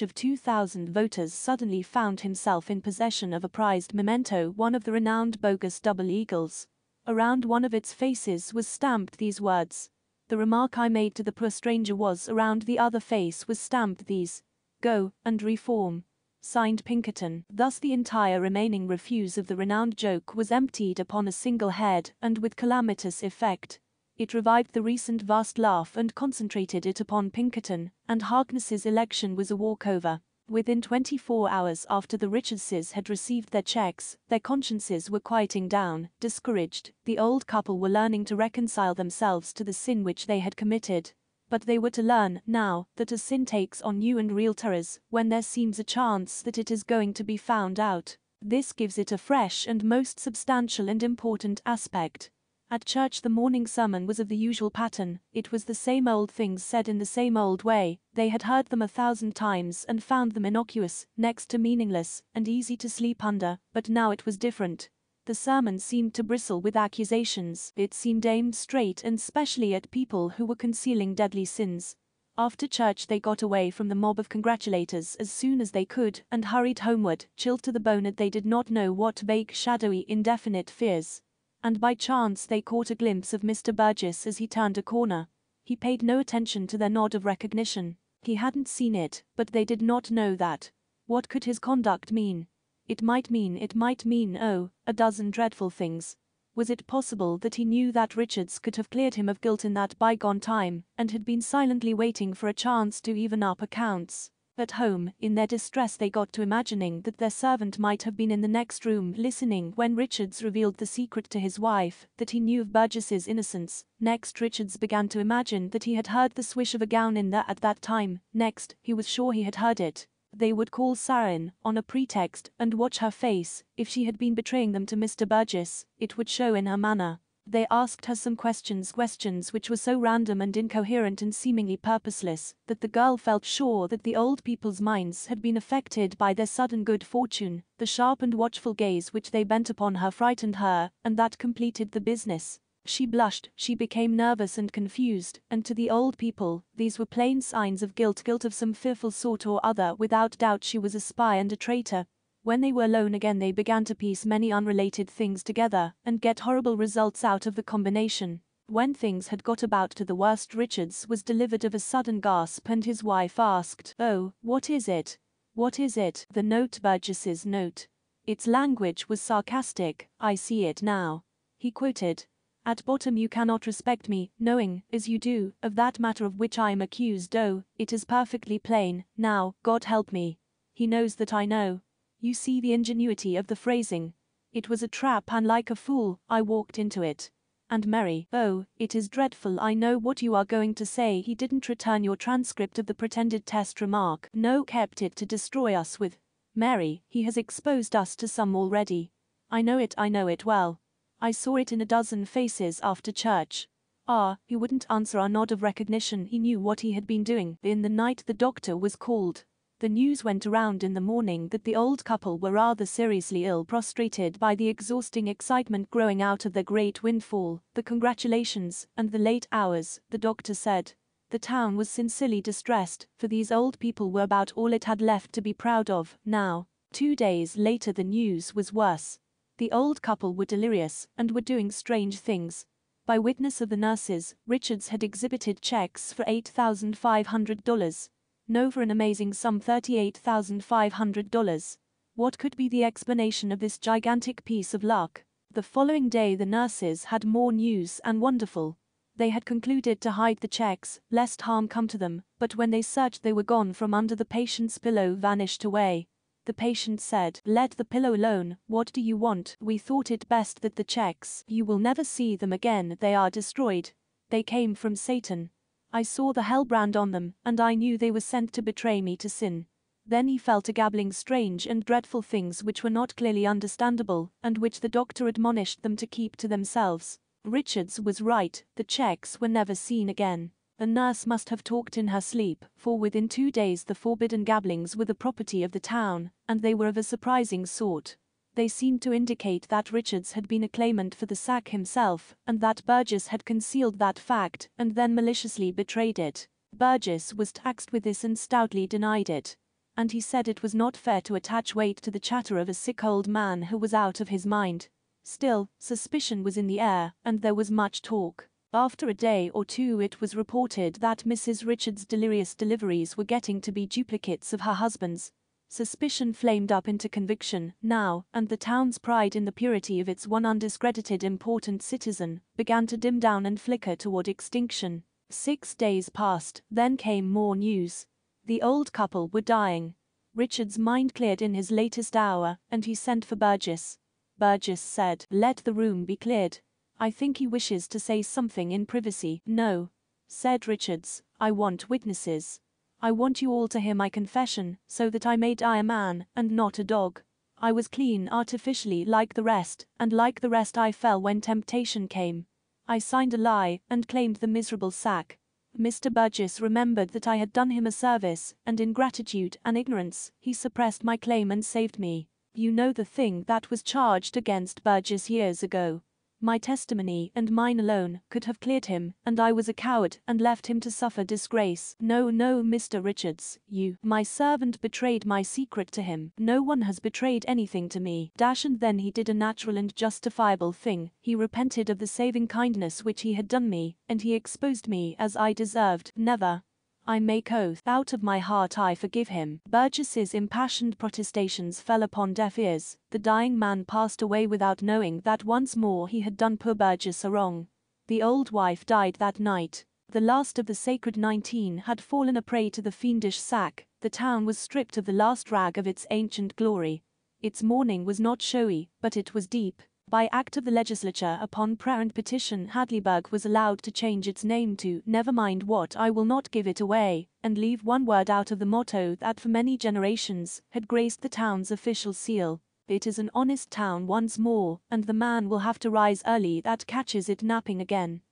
Speaker 1: of 2,000 voters suddenly found himself in possession of a prized memento one of the renowned bogus double eagles. Around one of its faces was stamped these words. The remark I made to the poor stranger was around the other face was stamped these. Go, and reform signed Pinkerton. Thus the entire remaining refuse of the renowned joke was emptied upon a single head, and with calamitous effect. It revived the recent vast laugh and concentrated it upon Pinkerton, and Harkness's election was a walkover. Within 24 hours after the Richardses had received their checks, their consciences were quieting down, discouraged, the old couple were learning to reconcile themselves to the sin which they had committed, but they were to learn, now, that a sin takes on new and real terrors, when there seems a chance that it is going to be found out. This gives it a fresh and most substantial and important aspect. At church the morning sermon was of the usual pattern, it was the same old things said in the same old way, they had heard them a thousand times and found them innocuous, next to meaningless, and easy to sleep under, but now it was different. The sermon seemed to bristle with accusations, it seemed aimed straight and specially at people who were concealing deadly sins. After church they got away from the mob of congratulators as soon as they could and hurried homeward, chilled to the bone at they did not know what vague shadowy indefinite fears. And by chance they caught a glimpse of Mr. Burgess as he turned a corner. He paid no attention to their nod of recognition. He hadn't seen it, but they did not know that. What could his conduct mean? It might mean, it might mean, oh, a dozen dreadful things. Was it possible that he knew that Richards could have cleared him of guilt in that bygone time, and had been silently waiting for a chance to even up accounts? At home, in their distress, they got to imagining that their servant might have been in the next room listening when Richards revealed the secret to his wife, that he knew of Burgess's innocence. Next, Richards began to imagine that he had heard the swish of a gown in there at that time. Next, he was sure he had heard it. They would call Sarah in, on a pretext, and watch her face. If she had been betraying them to Mr. Burgess, it would show in her manner. They asked her some questions, questions which were so random and incoherent and seemingly purposeless, that the girl felt sure that the old people's minds had been affected by their sudden good fortune. The sharp and watchful gaze which they bent upon her frightened her, and that completed the business. She blushed, she became nervous and confused, and to the old people, these were plain signs of guilt, guilt of some fearful sort or other. Without doubt, she was a spy and a traitor. When they were alone again, they began to piece many unrelated things together and get horrible results out of the combination. When things had got about to the worst, Richards was delivered of a sudden gasp, and his wife asked, Oh, what is it? What is it? The note Burgess's note. Its language was sarcastic, I see it now. He quoted, at bottom you cannot respect me, knowing, as you do, of that matter of which I am accused. Oh, it is perfectly plain, now, God help me. He knows that I know. You see the ingenuity of the phrasing. It was a trap, and like a fool, I walked into it. And Mary, oh, it is dreadful. I know what you are going to say. He didn't return your transcript of the pretended test remark. No, kept it to destroy us with. Mary, he has exposed us to some already. I know it, I know it well. I saw it in a dozen faces after church. Ah, he wouldn't answer our nod of recognition. He knew what he had been doing. In the night the doctor was called. The news went around in the morning that the old couple were rather seriously ill, prostrated by the exhausting excitement growing out of their great windfall, the congratulations, and the late hours, the doctor said. The town was sincerely distressed, for these old people were about all it had left to be proud of, now. Two days later the news was worse. The old couple were delirious and were doing strange things. By witness of the nurses, Richards had exhibited checks for $8,500. No for an amazing sum $38,500. What could be the explanation of this gigantic piece of luck? The following day the nurses had more news and wonderful. They had concluded to hide the checks, lest harm come to them, but when they searched they were gone from under the patient's pillow vanished away. The patient said, Let the pillow alone, what do you want? We thought it best that the checks, you will never see them again, they are destroyed. They came from Satan. I saw the hell brand on them, and I knew they were sent to betray me to sin. Then he fell to gabbling strange and dreadful things which were not clearly understandable, and which the doctor admonished them to keep to themselves. Richards was right, the checks were never seen again. The nurse must have talked in her sleep, for within two days the forbidden gabblings were the property of the town, and they were of a surprising sort. They seemed to indicate that Richards had been a claimant for the sack himself, and that Burgess had concealed that fact and then maliciously betrayed it. Burgess was taxed with this and stoutly denied it. And he said it was not fair to attach weight to the chatter of a sick old man who was out of his mind. Still, suspicion was in the air, and there was much talk. After a day or two it was reported that Mrs. Richards' delirious deliveries were getting to be duplicates of her husband's. Suspicion flamed up into conviction, now, and the town's pride in the purity of its one undiscredited important citizen began to dim down and flicker toward extinction. Six days passed, then came more news. The old couple were dying. Richard's mind cleared in his latest hour, and he sent for Burgess. Burgess said, Let the room be cleared. I think he wishes to say something in privacy. No, said Richards, I want witnesses. I want you all to hear my confession, so that I may die a man, and not a dog. I was clean artificially like the rest, and like the rest I fell when temptation came. I signed a lie, and claimed the miserable sack. Mr. Burgess remembered that I had done him a service, and in gratitude and ignorance, he suppressed my claim and saved me. You know the thing that was charged against Burgess years ago. My testimony, and mine alone, could have cleared him, and I was a coward, and left him to suffer disgrace. No, no, Mr. Richards, you, my servant betrayed my secret to him. No one has betrayed anything to me. Dash and then he did a natural and justifiable thing. He repented of the saving kindness which he had done me, and he exposed me as I deserved. Never, I make oath, out of my heart I forgive him. Burgess's impassioned protestations fell upon deaf ears. The dying man passed away without knowing that once more he had done poor Burgess a wrong. The old wife died that night. The last of the sacred nineteen had fallen a prey to the fiendish sack. The town was stripped of the last rag of its ancient glory. Its mourning was not showy, but it was deep. By act of the legislature upon prayer and petition Hadleyburg was allowed to change its name to Never mind what I will not give it away, and leave one word out of the motto that for many generations had graced the town's official seal. It is an honest town once more, and the man will have to rise early that catches it napping again.